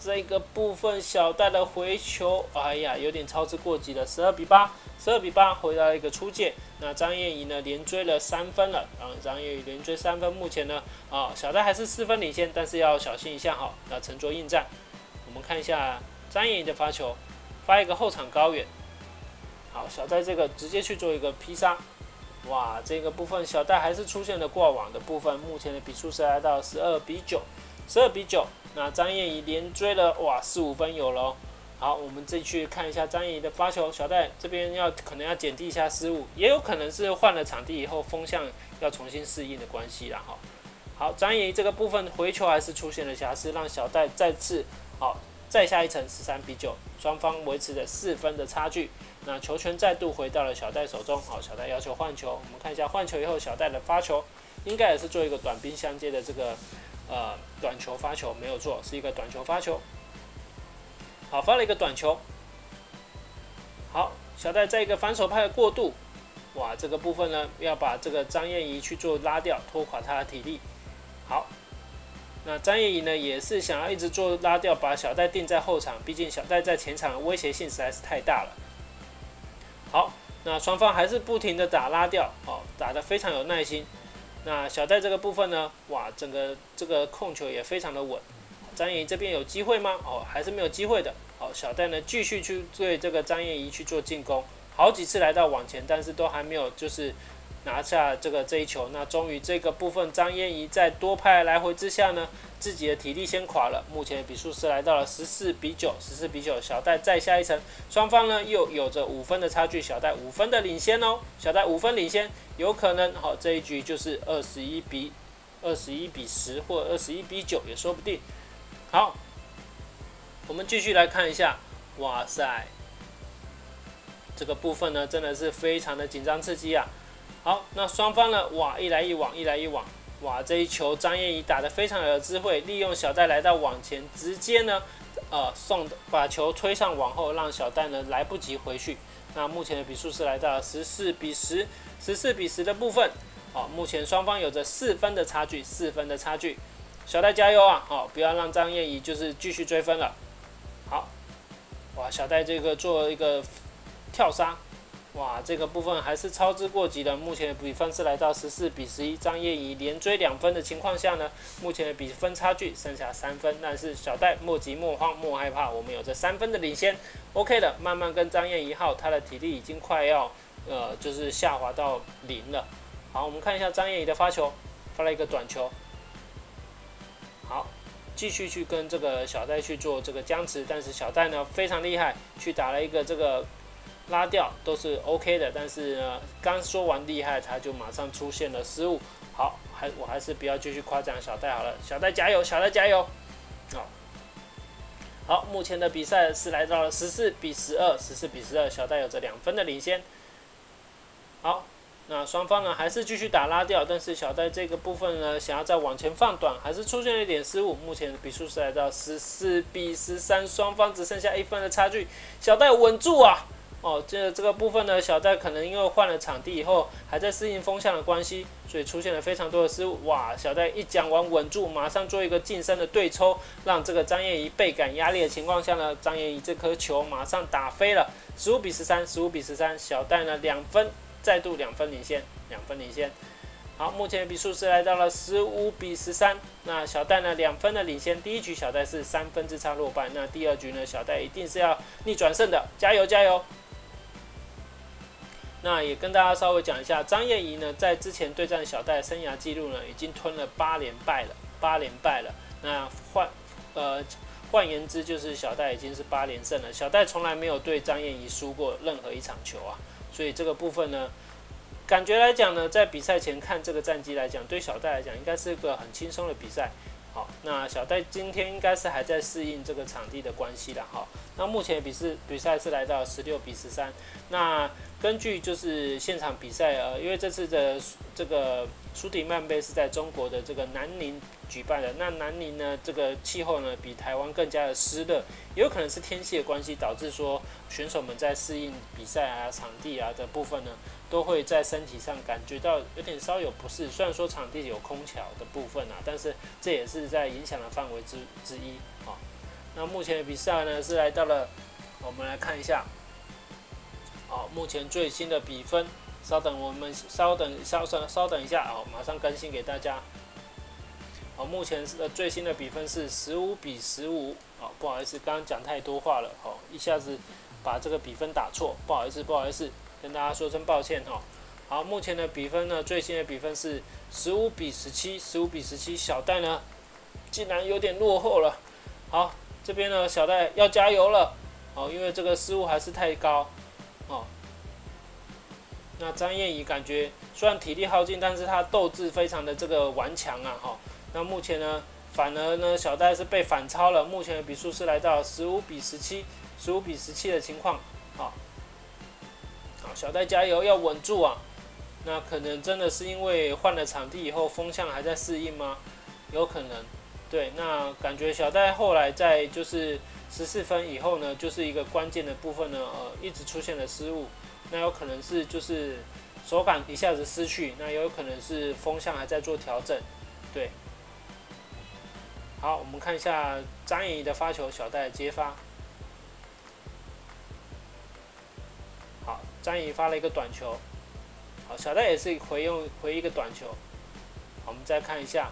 这个部分小戴的回球，哎呀，有点操之过急了，十二比八。十二比八回到一个出界，那张燕怡呢连追了三分了，然后张燕怡连追三分，目前呢啊小戴还是四分领先，但是要小心一下哈，要沉着应战。我们看一下张燕怡的发球，发一个后场高远，好小戴这个直接去做一个劈杀，哇这个部分小戴还是出现了过网的部分，目前的比数是来到十二比九，十二比九，那张燕怡连追了哇四五分有了。好，我们继续看一下张怡的发球。小戴这边要可能要减低一下失误，也有可能是换了场地以后风向要重新适应的关系啦。哈，好，张怡这个部分回球还是出现了瑕疵，让小戴再次好再下一层十三比九，双方维持着四分的差距。那球权再度回到了小戴手中。好，小戴要求换球，我们看一下换球以后小戴的发球，应该也是做一个短兵相接的这个呃短球发球，没有错，是一个短球发球。好，发了一个短球。好，小戴在一个反手拍的过渡。哇，这个部分呢，要把这个张燕怡去做拉掉，拖垮他的体力。好，那张燕怡呢，也是想要一直做拉掉，把小戴定在后场，毕竟小戴在前场威胁性实在是太大了。好，那双方还是不停的打拉掉，哦，打得非常有耐心。那小戴这个部分呢，哇，整个这个控球也非常的稳。张燕怡这边有机会吗？哦，还是没有机会的。好，小戴呢继续去对这个张燕怡去做进攻，好几次来到网前，但是都还没有就是拿下这个这一球。那终于这个部分，张燕怡在多拍来回之下呢，自己的体力先垮了。目前比数是来到了十四比九，十四比九，小戴再下一层，双方呢又有着五分的差距，小戴五分的领先哦，小戴五分领先，有可能好这一局就是二十一比二十一比十或二十一比九也说不定。好，我们继续来看一下。哇塞，这个部分呢，真的是非常的紧张刺激啊！好，那双方呢，哇，一来一往，一来一往，哇，这一球张燕怡打得非常有智慧，利用小戴来到网前，直接呢，呃，送把球推上网后，让小戴呢来不及回去。那目前的比数是来到十四比十，十四比十的部分，好，目前双方有着四分的差距，四分的差距。小戴加油啊！好，不要让张燕怡就是继续追分了。好，哇，小戴这个做一个跳杀，哇，这个部分还是操之过急的。目前的比分是来到十四比十一，张燕怡连追两分的情况下呢，目前的比分差距剩下三分。但是小戴莫急莫慌莫害怕，我们有这三分的领先，OK 的，慢慢跟张燕怡耗，她的体力已经快要呃就是下滑到零了。好，我们看一下张燕怡的发球，发了一个短球。继续去跟这个小戴去做这个僵持，但是小戴呢非常厉害，去打了一个这个拉吊，都是 OK 的。但是呢，刚说完厉害，他就马上出现了失误。好，还我还是不要继续夸奖小戴好了，小戴加油，小戴加油。好，好，目前的比赛是来到了十四比十二，十四比十二，小戴有着两分的领先。好。那双方呢还是继续打拉掉，但是小戴这个部分呢想要再往前放短，还是出现了一点失误。目前比数是来到十四比十三，双方只剩下一分的差距。小戴稳住啊！哦，这这个部分呢，小戴可能因为换了场地以后，还在适应风向的关系，所以出现了非常多的失误。哇！小戴一讲完稳住，马上做一个近身的对抽，让这个张燕怡倍感压力的情况下呢，张燕怡这颗球马上打飞了，十五比十三，十五比十三，小戴呢两分。再度两分领先，两分领先。好，目前的比数是来到了十五比十三。那小戴呢，两分的领先。第一局小戴是三分之差落败。那第二局呢，小戴一定是要逆转胜的，加油加油！那也跟大家稍微讲一下，张燕怡呢，在之前对战小戴生涯记录呢，已经吞了八连败了，八连败了。那换呃换言之，就是小戴已经是八连胜了。小戴从来没有对张燕怡输过任何一场球啊。所以这个部分呢，感觉来讲呢，在比赛前看这个战绩来讲，对小戴来讲应该是一个很轻松的比赛。好，那小戴今天应该是还在适应这个场地的关系的哈。那目前比是比赛是来到十六比十三。那根据就是现场比赛呃，因为这次的这个苏迪曼杯是在中国的这个南宁举办的，那南宁呢这个气候呢比台湾更加的湿热，也有可能是天气的关系导致说选手们在适应比赛啊场地啊的部分呢，都会在身体上感觉到有点稍有不适。虽然说场地有空调的部分啊，但是这也是在影响的范围之之一啊。那目前的比赛呢是来到了，我们来看一下。好，目前最新的比分，稍等，我们稍等，稍稍稍等一下啊，马上更新给大家。好，目前的最新的比分是十五比十五。好，不好意思，刚刚讲太多话了，好，一下子把这个比分打错，不好意思，不好意思，跟大家说声抱歉哈。好，目前的比分呢，最新的比分是十五比十七，十五比十七，小戴呢竟然有点落后了。好，这边呢，小戴要加油了，哦，因为这个失误还是太高。那张燕怡感觉虽然体力耗尽，但是她斗志非常的这个顽强啊！哈，那目前呢，反而呢，小戴是被反超了。目前的比数是来到十五比十七，十五比十七的情况。好，好，小戴加油，要稳住啊！那可能真的是因为换了场地以后，风向还在适应吗？有可能。对，那感觉小戴后来在就是。十四分以后呢，就是一个关键的部分呢，呃，一直出现了失误，那有可能是就是手感一下子失去，那也有可能是风向还在做调整，对。好，我们看一下张怡的发球，小戴接发。好，张怡发了一个短球，好，小戴也是回用回一个短球。好，我们再看一下，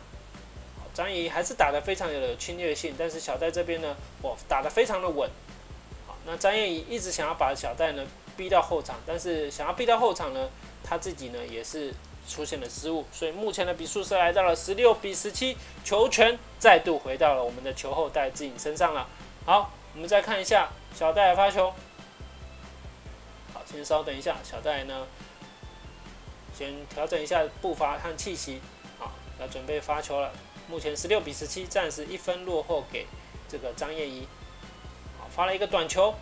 张怡还是打的非常有侵略性，但是小戴这边呢，哇，打的非常的稳。好，那张燕怡一直想要把小戴呢逼到后场，但是想要逼到后场呢，他自己呢也是出现了失误，所以目前的比数是来到了十六比十七，球权再度回到了我们的球后戴志颖身上了。好，我们再看一下小戴发球。好先稍等一下，小戴呢，先调整一下步伐和气息，好，要准备发球了。目前十六比十七，暂时一分落后给这个张燕怡。好，发了一个短球。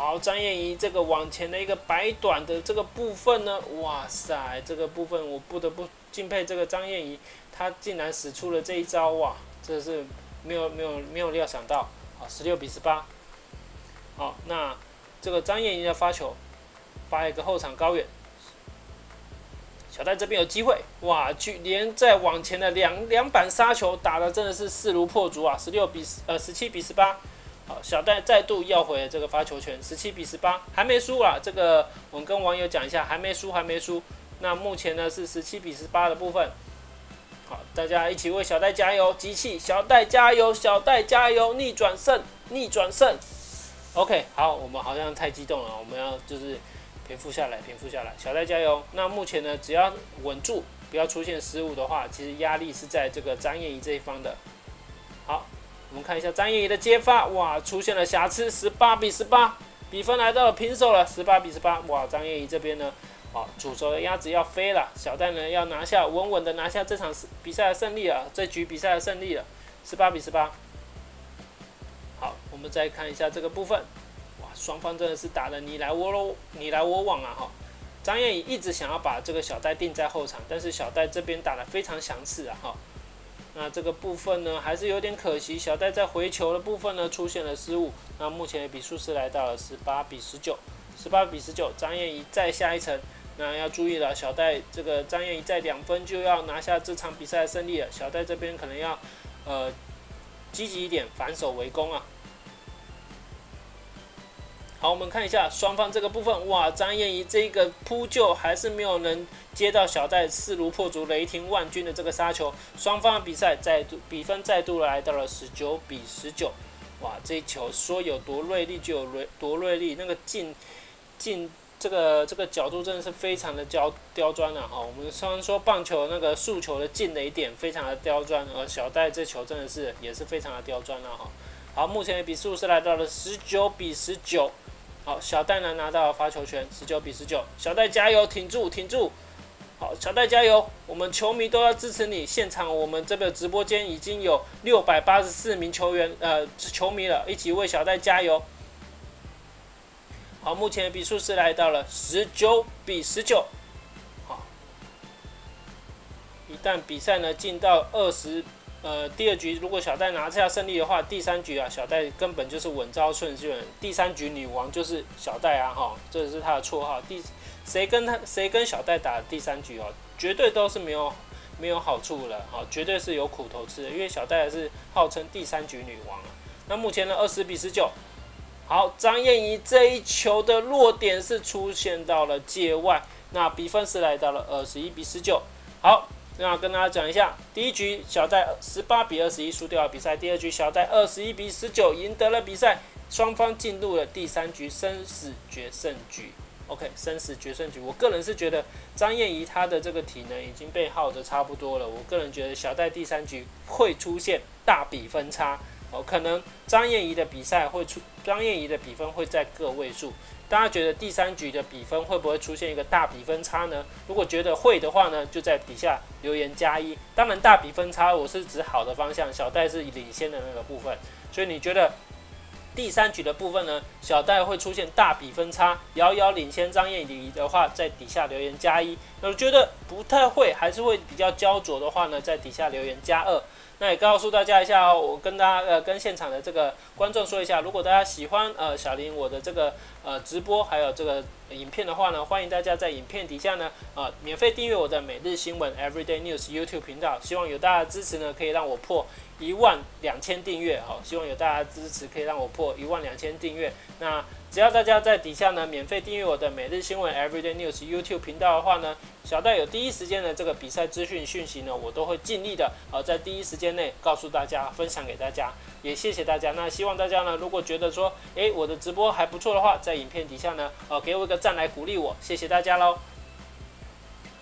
好，张燕怡这个往前的一个摆短的这个部分呢，哇塞，这个部分我不得不敬佩这个张燕怡，她竟然使出了这一招，哇，这是没有没有没有料想到。好，十六比十八。好，那。这个张燕怡要发球，发一个后场高远，小戴这边有机会，哇，去连在往前的两两板杀球打的真的是势如破竹啊！十六比十呃十七比十八，好，小戴再度要回这个发球权，十七比十八，还没输啊！这个我们跟网友讲一下，还没输，还没输。那目前呢是十七比十八的部分，好，大家一起为小戴加油，集气，小戴加油，小戴加油，逆转胜，逆转胜。OK，好，我们好像太激动了，我们要就是平复下来，平复下来，小戴加油。那目前呢，只要稳住，不要出现失误的话，其实压力是在这个张燕怡这一方的。好，我们看一下张燕怡的接发，哇，出现了瑕疵，十八比十八，比分来到了平手了，十八比十八。哇，张燕怡这边呢，好，主轴的鸭子要飞了，小戴呢要拿下，稳稳的拿下这场比赛的胜利了，这局比赛的胜利了，十八比十八。好，我们再看一下这个部分，哇，双方真的是打的你来我喽，你来我往啊！哈，张燕怡一直想要把这个小戴定在后场，但是小戴这边打的非常强势啊！哈，那这个部分呢，还是有点可惜，小戴在回球的部分呢出现了失误。那目前的比数是来到了十八比十九，十八比十九，张燕怡再下一层。那要注意了，小戴这个张燕怡在两分就要拿下这场比赛的胜利了，小戴这边可能要，呃。积极一点，反手围攻啊！好，我们看一下双方这个部分，哇，张燕怡这个扑救还是没有能接到小戴势如破竹、雷霆万钧的这个杀球，双方的比赛再度比分再度来到了十九比十九，哇，这一球说有多锐利就有多锐利，那个进进。这个这个角度真的是非常的刁刁钻了哈。我们虽然说棒球那个速球的进雷点非常的刁钻，而小戴这球真的是也是非常的刁钻了哈。好，目前的比数是来到了十九比十九。好，小戴呢拿到了发球权，十九比十九。小戴加油，挺住，挺住。好，小戴加油，我们球迷都要支持你。现场我们这个直播间已经有六百八十四名球员呃球迷了，一起为小戴加油。好，目前的比数是来到了十九比十九。好，一旦比赛呢进到二十，呃，第二局如果小戴拿下胜利的话，第三局啊，小戴根本就是稳招顺顺，第三局女王就是小戴啊，哈，这是他的绰号。第谁跟他谁跟小戴打第三局哦，绝对都是没有没有好处了，哈，绝对是有苦头吃的，因为小戴是号称第三局女王啊。那目前呢，二十比十九。好，张燕怡这一球的落点是出现到了界外，那比分是来到了二十一比十九。好，那跟大家讲一下，第一局小戴十八比二十一输掉了比赛，第二局小戴二十一比十九赢得了比赛，双方进入了第三局生死决胜局。OK，生死决胜局，我个人是觉得张燕怡她的这个体能已经被耗得差不多了，我个人觉得小戴第三局会出现大比分差。哦，可能张燕怡的比赛会出，张燕怡的比分会在个位数。大家觉得第三局的比分会不会出现一个大比分差呢？如果觉得会的话呢，就在底下留言加一。当然，大比分差我是指好的方向，小戴是领先的那个部分。所以你觉得第三局的部分呢，小戴会出现大比分差，遥遥领先张燕怡的话，在底下留言加一。那我觉得不太会，还是会比较焦灼的话呢，在底下留言加二。那也告诉大家一下哦，我跟大家呃跟现场的这个观众说一下，如果大家喜欢呃小林我的这个呃直播还有这个影片的话呢，欢迎大家在影片底下呢呃免费订阅我的每日新闻 Everyday News YouTube 频道，希望有大家的支持呢，可以让我破一万两千订阅哦，希望有大家支持可以让我破一万两千订阅。那只要大家在底下呢免费订阅我的每日新闻 Everyday News YouTube 频道的话呢，小戴有第一时间的这个比赛资讯讯息呢，我都会尽力的呃在第一时间内告诉大家，分享给大家，也谢谢大家。那希望大家呢，如果觉得说，诶我的直播还不错的话，在影片底下呢，呃给我一个赞来鼓励我，谢谢大家喽。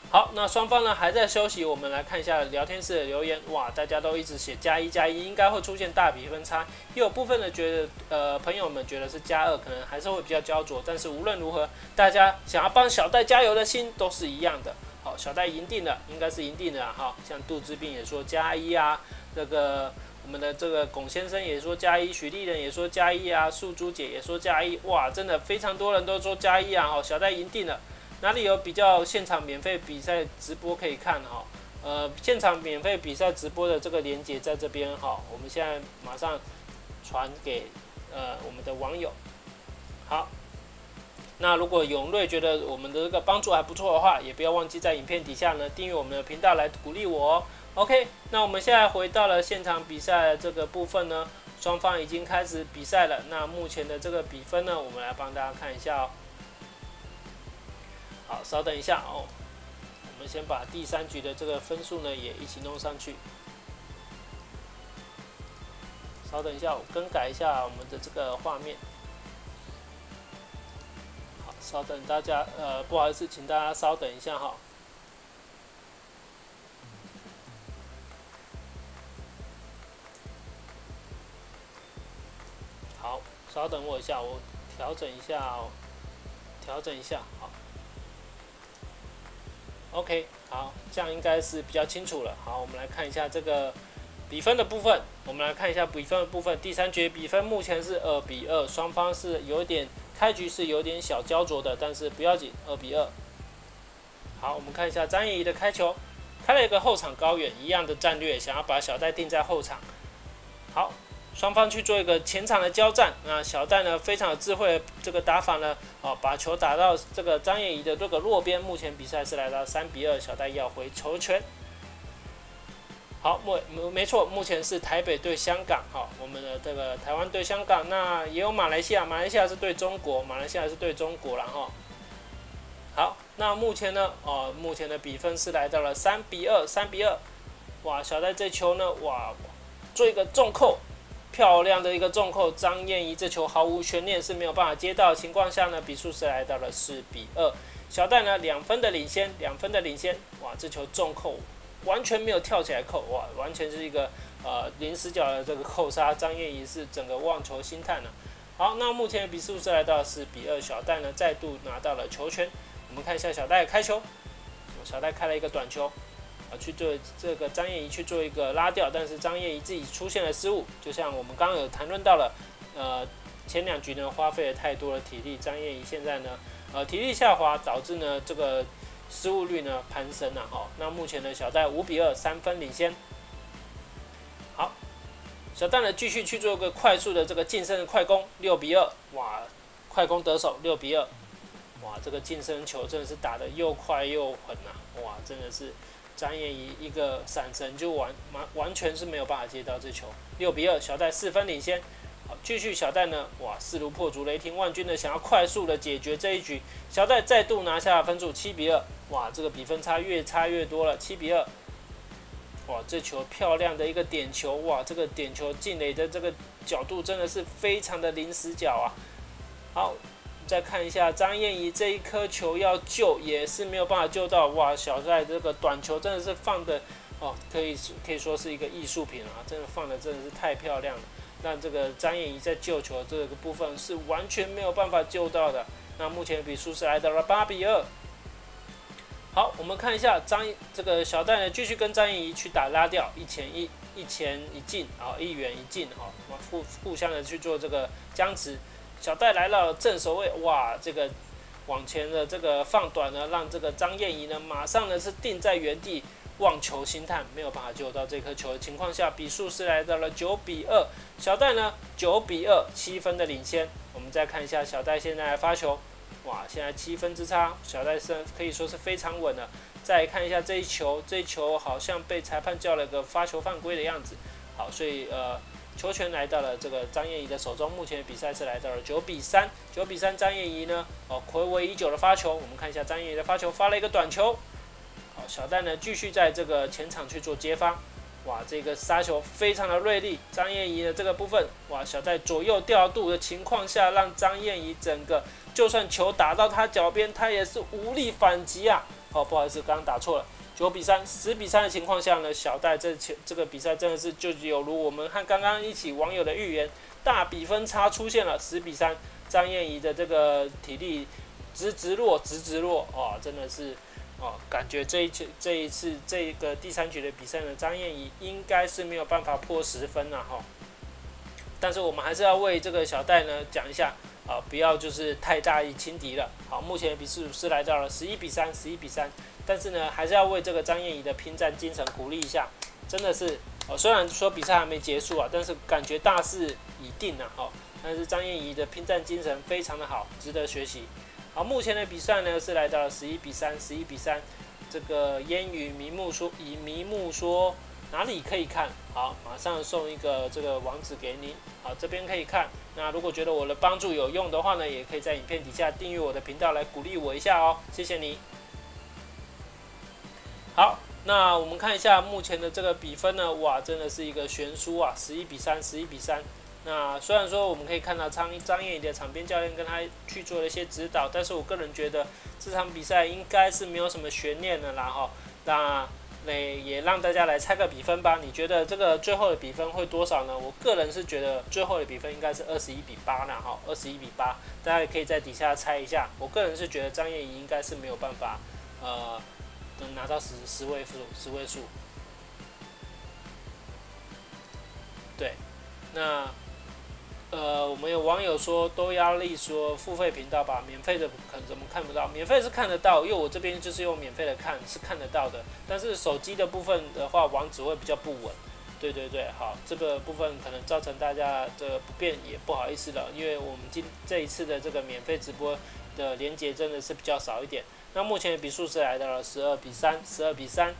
好，那双方呢还在休息，我们来看一下聊天室的留言。哇，大家都一直写加一加一，应该会出现大比分差。也有部分的觉得，呃，朋友们觉得是加二，可能还是会比较焦灼。但是无论如何，大家想要帮小戴加油的心都是一样的。好，小戴赢定了，应该是赢定了哈。像杜志斌也说加一啊，这个我们的这个龚先生也说加一，许丽人也说加一啊，素珠姐也说加一。哇，真的非常多人都说加一啊！好，小戴赢定了。哪里有比较现场免费比赛直播可以看哈？呃，现场免费比赛直播的这个链接在这边哈，我们现在马上传给呃我们的网友。好，那如果永瑞觉得我们的这个帮助还不错的话，也不要忘记在影片底下呢订阅我们的频道来鼓励我哦。OK，那我们现在回到了现场比赛这个部分呢，双方已经开始比赛了。那目前的这个比分呢，我们来帮大家看一下哦。好，稍等一下哦，我们先把第三局的这个分数呢也一起弄上去。稍等一下，我更改一下我们的这个画面。好，稍等大家，呃，不好意思，请大家稍等一下哈。好，稍等我一下，我调整一下，调整一下，好。OK，好，这样应该是比较清楚了。好，我们来看一下这个比分的部分。我们来看一下比分的部分。第三局比分目前是二比二，双方是有点开局是有点小焦灼的，但是不要紧，二比二。好，我们看一下张怡怡的开球，开了一个后场高远一样的战略，想要把小戴定在后场。好。双方去做一个前场的交战，那小戴呢非常有智慧，这个打法呢，哦，把球打到这个张燕怡的这个落边。目前比赛是来到三比二，小戴要回球权。好，没没错，目前是台北对香港，哈，我们的这个台湾对香港，那也有马来西亚，马来西亚是对中国，马来西亚是对中国了哈。好，那目前呢，哦，目前的比分是来到了三比二，三比二。哇，小戴这球呢，哇，做一个重扣。漂亮的一个重扣，张燕怡这球毫无悬念是没有办法接到情况下呢，比数是来到了四比二。小戴呢两分的领先，两分的领先。哇，这球重扣完全没有跳起来扣，哇，完全是一个呃临死角的这个扣杀。张燕怡是整个望球兴叹呢。好，那目前比数是来到四比二，小戴呢再度拿到了球权。我们看一下小戴开球，小戴开了一个短球。啊，去做这个张燕怡去做一个拉掉，但是张燕怡自己出现了失误，就像我们刚刚有谈论到了，呃，前两局呢花费了太多的体力，张燕怡现在呢，呃，体力下滑导致呢这个失误率呢攀升了哈。那目前呢小戴五比二三分领先。好，小戴呢继续去做一个快速的这个近身的快攻，六比二，哇，快攻得手，六比二，哇，这个近身球真的是打的又快又狠呐，哇，真的是。张燕怡一个闪神就完完完全是没有办法接到这球，六比二，小戴四分领先。好，继续小戴呢，哇，势如破竹，雷霆万钧的想要快速的解决这一局，小戴再度拿下分数，七比二，哇，这个比分差越差越多了，七比二。哇，这球漂亮的一个点球，哇，这个点球进垒的这个角度真的是非常的零死角啊。好。再看一下张燕怡这一颗球要救也是没有办法救到，哇！小戴这个短球真的是放的哦，可以可以说是一个艺术品啊，真的放的真的是太漂亮了。那这个张燕怡在救球这个部分是完全没有办法救到的。那目前比数是来到了八比二。好，我们看一下张这个小戴呢，继续跟张燕怡去打拉吊，一前一一前一进啊，一远一近哈，互互相的去做这个僵持。小戴来了正所谓，哇，这个往前的这个放短呢，让这个张燕怡呢马上呢是定在原地，望球兴叹，没有办法救到这颗球的情况下，比数是来到了九比二。小戴呢，九比二，七分的领先。我们再看一下小戴现在发球，哇，现在七分之差，小戴是可以说是非常稳的。再看一下这一球，这一球好像被裁判叫了个发球犯规的样子。好，所以呃，球权来到了这个张燕怡的手中。目前比赛是来到了九比三，九比三，张燕怡呢，哦，暌违已久的发球，我们看一下张燕怡的发球，发了一个短球。好，小戴呢继续在这个前场去做接发，哇，这个杀球非常的锐利。张燕怡的这个部分，哇，小戴左右调度的情况下，让张燕怡整个就算球打到他脚边，他也是无力反击啊。哦，不好意思，刚刚打错了。九比三、十比三的情况下呢，小戴这前这个比赛真的是就有如我们和刚刚一起网友的预言，大比分差出现了十比三。张燕怡的这个体力直直落，直直落，哦，真的是。哦，感觉这一次这一次这个第三局的比赛呢，张燕怡应该是没有办法破十分了哈。但是我们还是要为这个小戴呢讲一下啊，不要就是太大意轻敌了。好，目前比数是来到了十一比三，十一比三。但是呢，还是要为这个张燕怡的拼战精神鼓励一下。真的是哦，虽然说比赛还没结束啊，但是感觉大势已定了哈。但是张燕怡的拼战精神非常的好，值得学习。好，目前的比赛呢是来到了十一比三，十一比三。这个烟雨迷目说，以迷目说哪里可以看好？马上送一个这个网址给你。好，这边可以看。那如果觉得我的帮助有用的话呢，也可以在影片底下订阅我的频道来鼓励我一下哦，谢谢你。好，那我们看一下目前的这个比分呢，哇，真的是一个悬殊啊，十一比三，十一比三。那虽然说我们可以看到张张燕怡的场边教练跟他去做了一些指导，但是我个人觉得这场比赛应该是没有什么悬念的啦哈。那那也让大家来猜个比分吧，你觉得这个最后的比分会多少呢？我个人是觉得最后的比分应该是二十一比八呢哈，二十一比八，大家也可以在底下猜一下。我个人是觉得张燕怡应该是没有办法呃能拿到十十位数十位数。对，那。呃，我们有网友说都压力说付费频道吧，免费的可怎么看不到？免费是看得到，因为我这边就是用免费的看是看得到的。但是手机的部分的话，网址会比较不稳。对对对，好，这个部分可能造成大家的不便，也不好意思了，因为我们今这一次的这个免费直播的连接真的是比较少一点。那目前的比数是来到了十二比三，十二比三。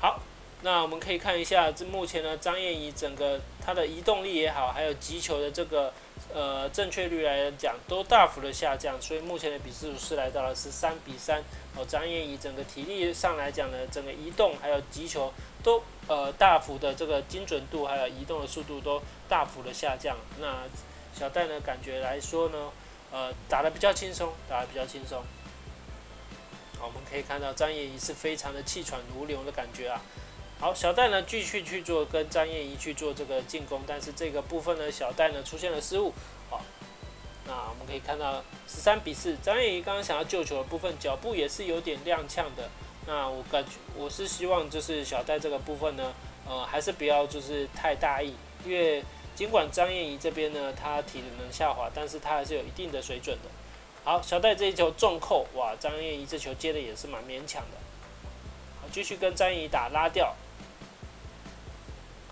好。那我们可以看一下，这目前呢，张燕怡整个她的移动力也好，还有击球的这个呃正确率来讲，都大幅的下降，所以目前的比数是来到了十三比三。哦，张燕怡整个体力上来讲呢，整个移动还有击球都呃大幅的这个精准度还有移动的速度都大幅的下降。那小戴呢，感觉来说呢，呃，打的比较轻松，打的比较轻松。好，我们可以看到张燕怡是非常的气喘如牛的感觉啊。好，小戴呢继续去做跟张燕怡去做这个进攻，但是这个部分呢，小戴呢出现了失误。好，那我们可以看到十三比四，张燕怡刚刚想要救球的部分，脚步也是有点踉跄的。那我感觉我是希望就是小戴这个部分呢，呃，还是不要就是太大意，因为尽管张燕怡这边呢，她体能下滑，但是她还是有一定的水准的。好，小戴这一球重扣，哇，张燕怡这球接的也是蛮勉强的。好，继续跟张燕怡打拉掉。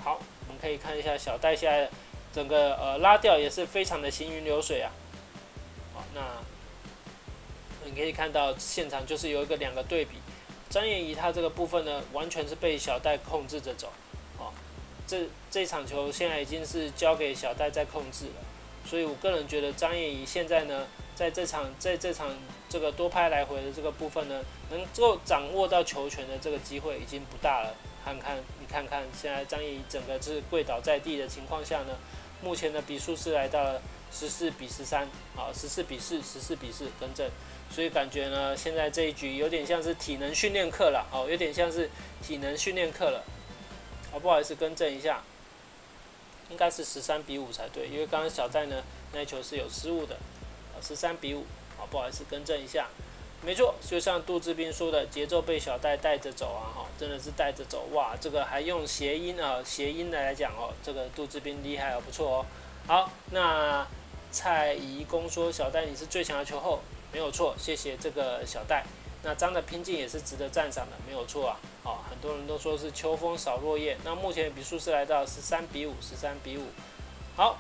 好，我们可以看一下小戴现在整个呃拉掉也是非常的行云流水啊。好，那你可以看到现场就是有一个两个对比，张燕怡她这个部分呢完全是被小戴控制着走。这这场球现在已经是交给小戴在控制了，所以我个人觉得张燕怡现在呢在这场在这场这个多拍来回的这个部分呢，能够掌握到球权的这个机会已经不大了。看看，你看看，现在张怡整个是跪倒在地的情况下呢，目前的比数是来到了十四比十三，啊，十四比四，十四比四，更正，所以感觉呢，现在这一局有点像是体能训练课了，哦，有点像是体能训练课了，啊，不好意思，更正一下，应该是十三比五才对，因为刚刚小戴呢那球是有失误的，啊，十三比五，啊，不好意思，更正一下。没错，就像杜志斌说的，节奏被小戴带着走啊，哈，真的是带着走哇！这个还用谐音啊，谐音的来讲哦，这个杜志斌厉害哦，不错哦。好，那蔡怡公说小戴你是最强的球后，没有错，谢谢这个小戴。那张的拼劲也是值得赞赏的，没有错啊。好，很多人都说是秋风扫落叶。那目前比数是来到十三比五，十三比五。好，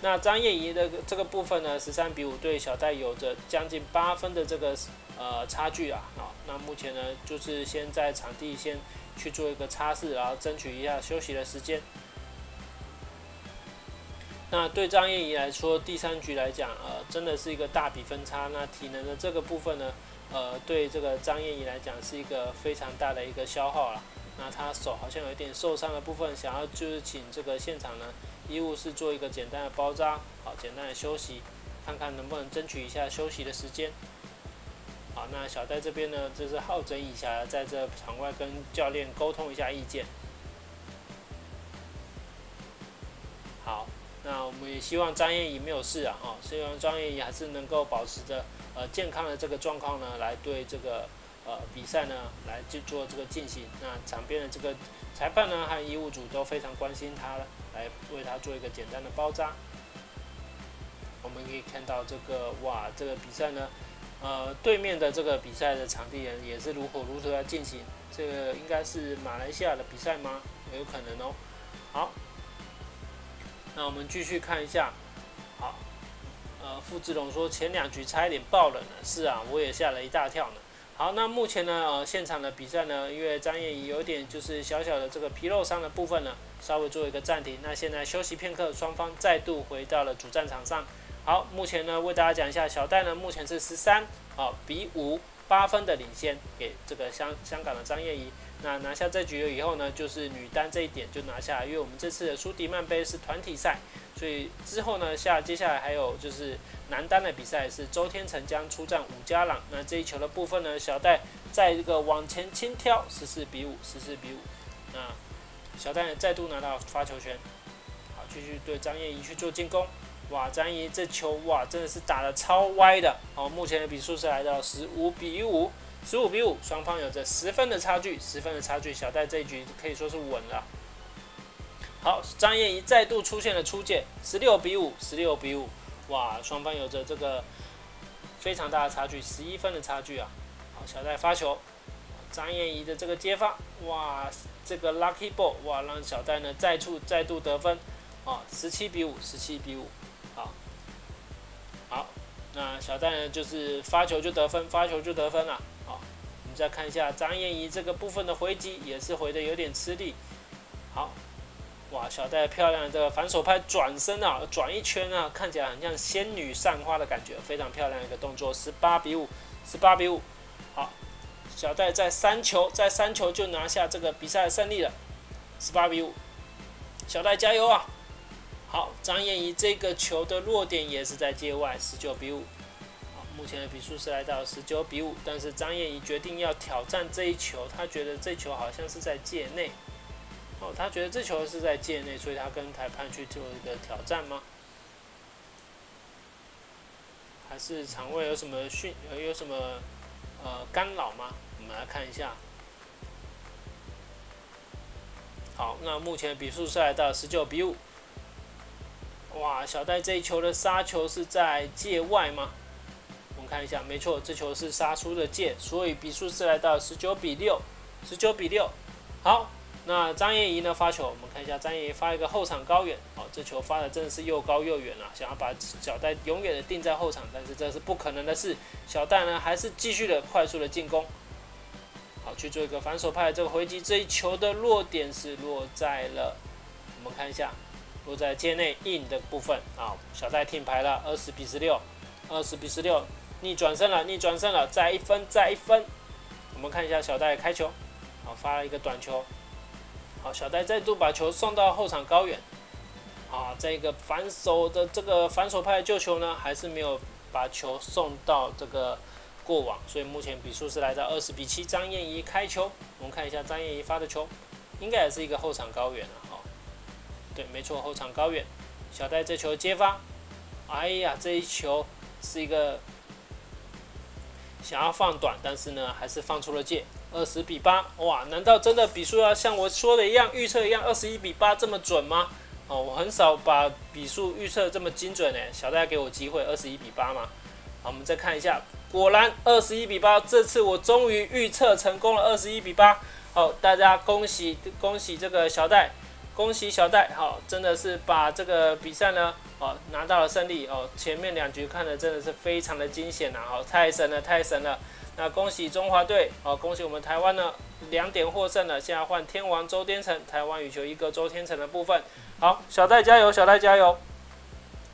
那张燕怡的这个部分呢，十三比五对小戴有着将近八分的这个呃差距啊。好，那目前呢就是先在场地先去做一个擦拭，然后争取一下休息的时间。那对张燕怡来说，第三局来讲，呃，真的是一个大比分差。那体能的这个部分呢，呃，对这个张燕怡来讲是一个非常大的一个消耗了。那她手好像有一点受伤的部分，想要就是请这个现场呢，医务室做一个简单的包扎，好，简单的休息，看看能不能争取一下休息的时间。好，那小戴这边呢，就是好整以暇，在这场外跟教练沟通一下意见。好。那我们也希望张燕怡没有事啊，哈，希望张燕怡还是能够保持着呃健康的这个状况呢，来对这个呃比赛呢来去做这个进行。那场边的这个裁判呢和医务组都非常关心他，来为他做一个简单的包扎。我们可以看到这个哇，这个比赛呢，呃，对面的这个比赛的场地人也是如火如荼在进行。这个应该是马来西亚的比赛吗？有可能哦。好。那我们继续看一下，呃，傅志龙说前两局差一点爆冷了，是啊，我也吓了一大跳呢。好，那目前呢，呃，现场的比赛呢，因为张燕怡有点就是小小的这个皮肉伤的部分呢，稍微做一个暂停。那现在休息片刻，双方再度回到了主战场上。好，目前呢，为大家讲一下，小戴呢，目前是十三，啊，比五八分的领先给这个香香港的张燕怡。那拿下这局了以后呢，就是女单这一点就拿下，因为我们这次的苏迪曼杯是团体赛，所以之后呢下接下来还有就是男单的比赛是周天成将出战武家朗，那这一球的部分呢，小戴在这个往前轻挑十四比五，十四比五，那小戴再度拿到发球权，好继续对张燕怡去做进攻，哇张燕怡这球哇真的是打的超歪的，好目前的比数是来到十五比五。十五比五，双方有着十分的差距，十分的差距。小戴这一局可以说是稳了。好，张燕怡再度出现了出界，十六比五，十六比五，哇，双方有着这个非常大的差距，十一分的差距啊。好，小戴发球，张燕怡的这个接发，哇，这个 lucky ball，哇，让小戴呢再度再度得分，啊，十七比五，十七比五，好，好，那小戴呢就是发球就得分，发球就得分了。我们再看一下张燕怡这个部分的回击，也是回的有点吃力。好，哇，小戴漂亮的这个反手拍转身啊，转一圈啊，看起来很像仙女散花的感觉，非常漂亮一个动作。十八比五，十八比五。好，小戴在三球，在三球就拿下这个比赛的胜利了。十八比五，小戴加油啊！好，张燕怡这个球的落点也是在界外，十九比五。目前的比数是来到十九比五，但是张燕怡决定要挑战这一球，他觉得这球好像是在界内，哦，他觉得这球是在界内，所以他跟裁判去做一个挑战吗？还是场外有什么训呃有什么呃干扰吗？我们来看一下。好，那目前比数是来到十九比五。哇，小戴这一球的杀球是在界外吗？看一下，没错，这球是杀出的界，所以比数是来到十九比六，十九比六。好，那张燕怡呢发球，我们看一下张燕怡发一个后场高远，哦，这球发的真的是又高又远啊，想要把小戴永远的定在后场，但是这是不可能的事。小戴呢还是继续的快速的进攻，好去做一个反手拍这个回击，这一球的落点是落在了，我们看一下，落在界内 in 的部分啊，小戴停牌了，二十比十六，二十比十六。逆转胜了，逆转胜了，再一分，再一分。我们看一下小戴开球，好发了一个短球，好小戴再度把球送到后场高远，啊，这个反手的这个反手派救球呢，还是没有把球送到这个过网，所以目前比数是来到二十比七，张燕怡开球。我们看一下张燕怡发的球，应该也是一个后场高远了，哈，对，没错，后场高远。小戴这球接发，哎呀，这一球是一个。想要放短，但是呢，还是放出了界，二十比八，哇，难道真的比数要像我说的一样，预测一样，二十一比八这么准吗？哦，我很少把比数预测这么精准呢。小戴给我机会，二十一比八嘛。好，我们再看一下果然二十一比八，这次我终于预测成功了，二十一比八。好，大家恭喜恭喜这个小戴，恭喜小戴，好，真的是把这个比赛呢，哦，拿到了胜利哦。前面两局看的真的是非常的惊险呐，好，太神了，太神了。那恭喜中华队，哦，恭喜我们台湾呢，两点获胜了。现在换天王周天成，台湾羽球一哥周天成的部分。好，小戴加油，小戴加油。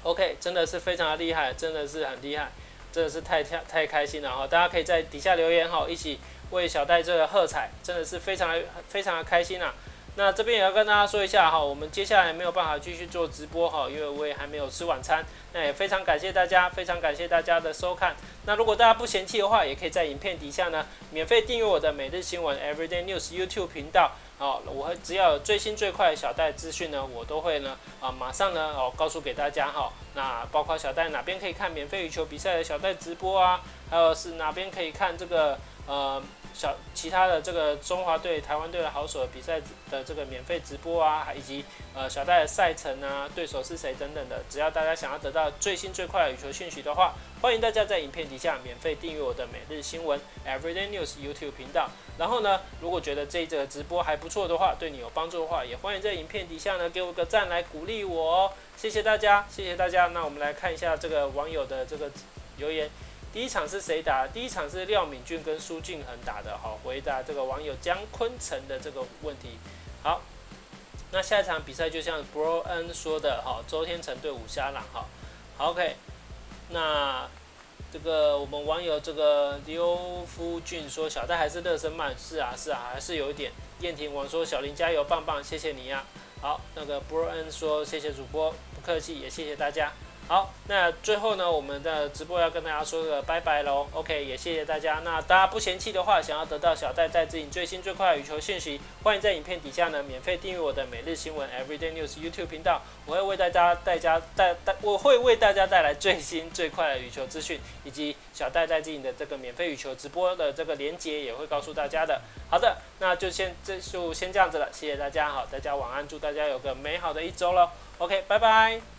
OK，真的是非常的厉害，真的是很厉害，真的是太太太开心了哈！大家可以在底下留言哈，一起为小戴这个喝彩，真的是非常的非常的开心啊！那这边也要跟大家说一下哈，我们接下来没有办法继续做直播哈，因为我也还没有吃晚餐。那也非常感谢大家，非常感谢大家的收看。那如果大家不嫌弃的话，也可以在影片底下呢，免费订阅我的每日新闻 Everyday News YouTube 频道。好，我只要有最新最快的小戴资讯呢，我都会呢啊马上呢哦告诉给大家哈。那包括小戴哪边可以看免费羽球比赛的小戴直播啊，还有是哪边可以看这个呃。小其他的这个中华队、台湾队的好手比赛的这个免费直播啊，以及呃小戴的赛程啊，对手是谁等等的，只要大家想要得到最新最快的羽球讯息的话，欢迎大家在影片底下免费订阅我的每日新闻 Everyday News YouTube 频道。然后呢，如果觉得这一则直播还不错的话，对你有帮助的话，也欢迎在影片底下呢给我个赞来鼓励我哦。谢谢大家，谢谢大家。那我们来看一下这个网友的这个留言。第一场是谁打？第一场是廖敏俊跟苏俊恒打的。好，回答这个网友江坤成的这个问题。好，那下一场比赛就像 Bro N 说的，哈，周天成对武虾朗，好，OK。那这个我们网友这个刘夫俊说，小戴还是热身慢，是啊，是啊，还是有一点。燕婷王说，小林加油，棒棒，谢谢你呀。好，那个 Bro N 说，谢谢主播，不客气，也谢谢大家。好，那最后呢，我们的直播要跟大家说个拜拜喽。OK，也谢谢大家。那大家不嫌弃的话，想要得到小戴戴自己最新最快的羽球讯息，欢迎在影片底下呢免费订阅我的每日新闻 Everyday News YouTube 频道。我会为大家带家带带，我会为大家带来最新最快的羽球资讯，以及小戴戴自己的这个免费羽球直播的这个连接也会告诉大家的。好的，那就先这就先这样子了，谢谢大家，好，大家晚安，祝大家有个美好的一周喽。OK，拜拜。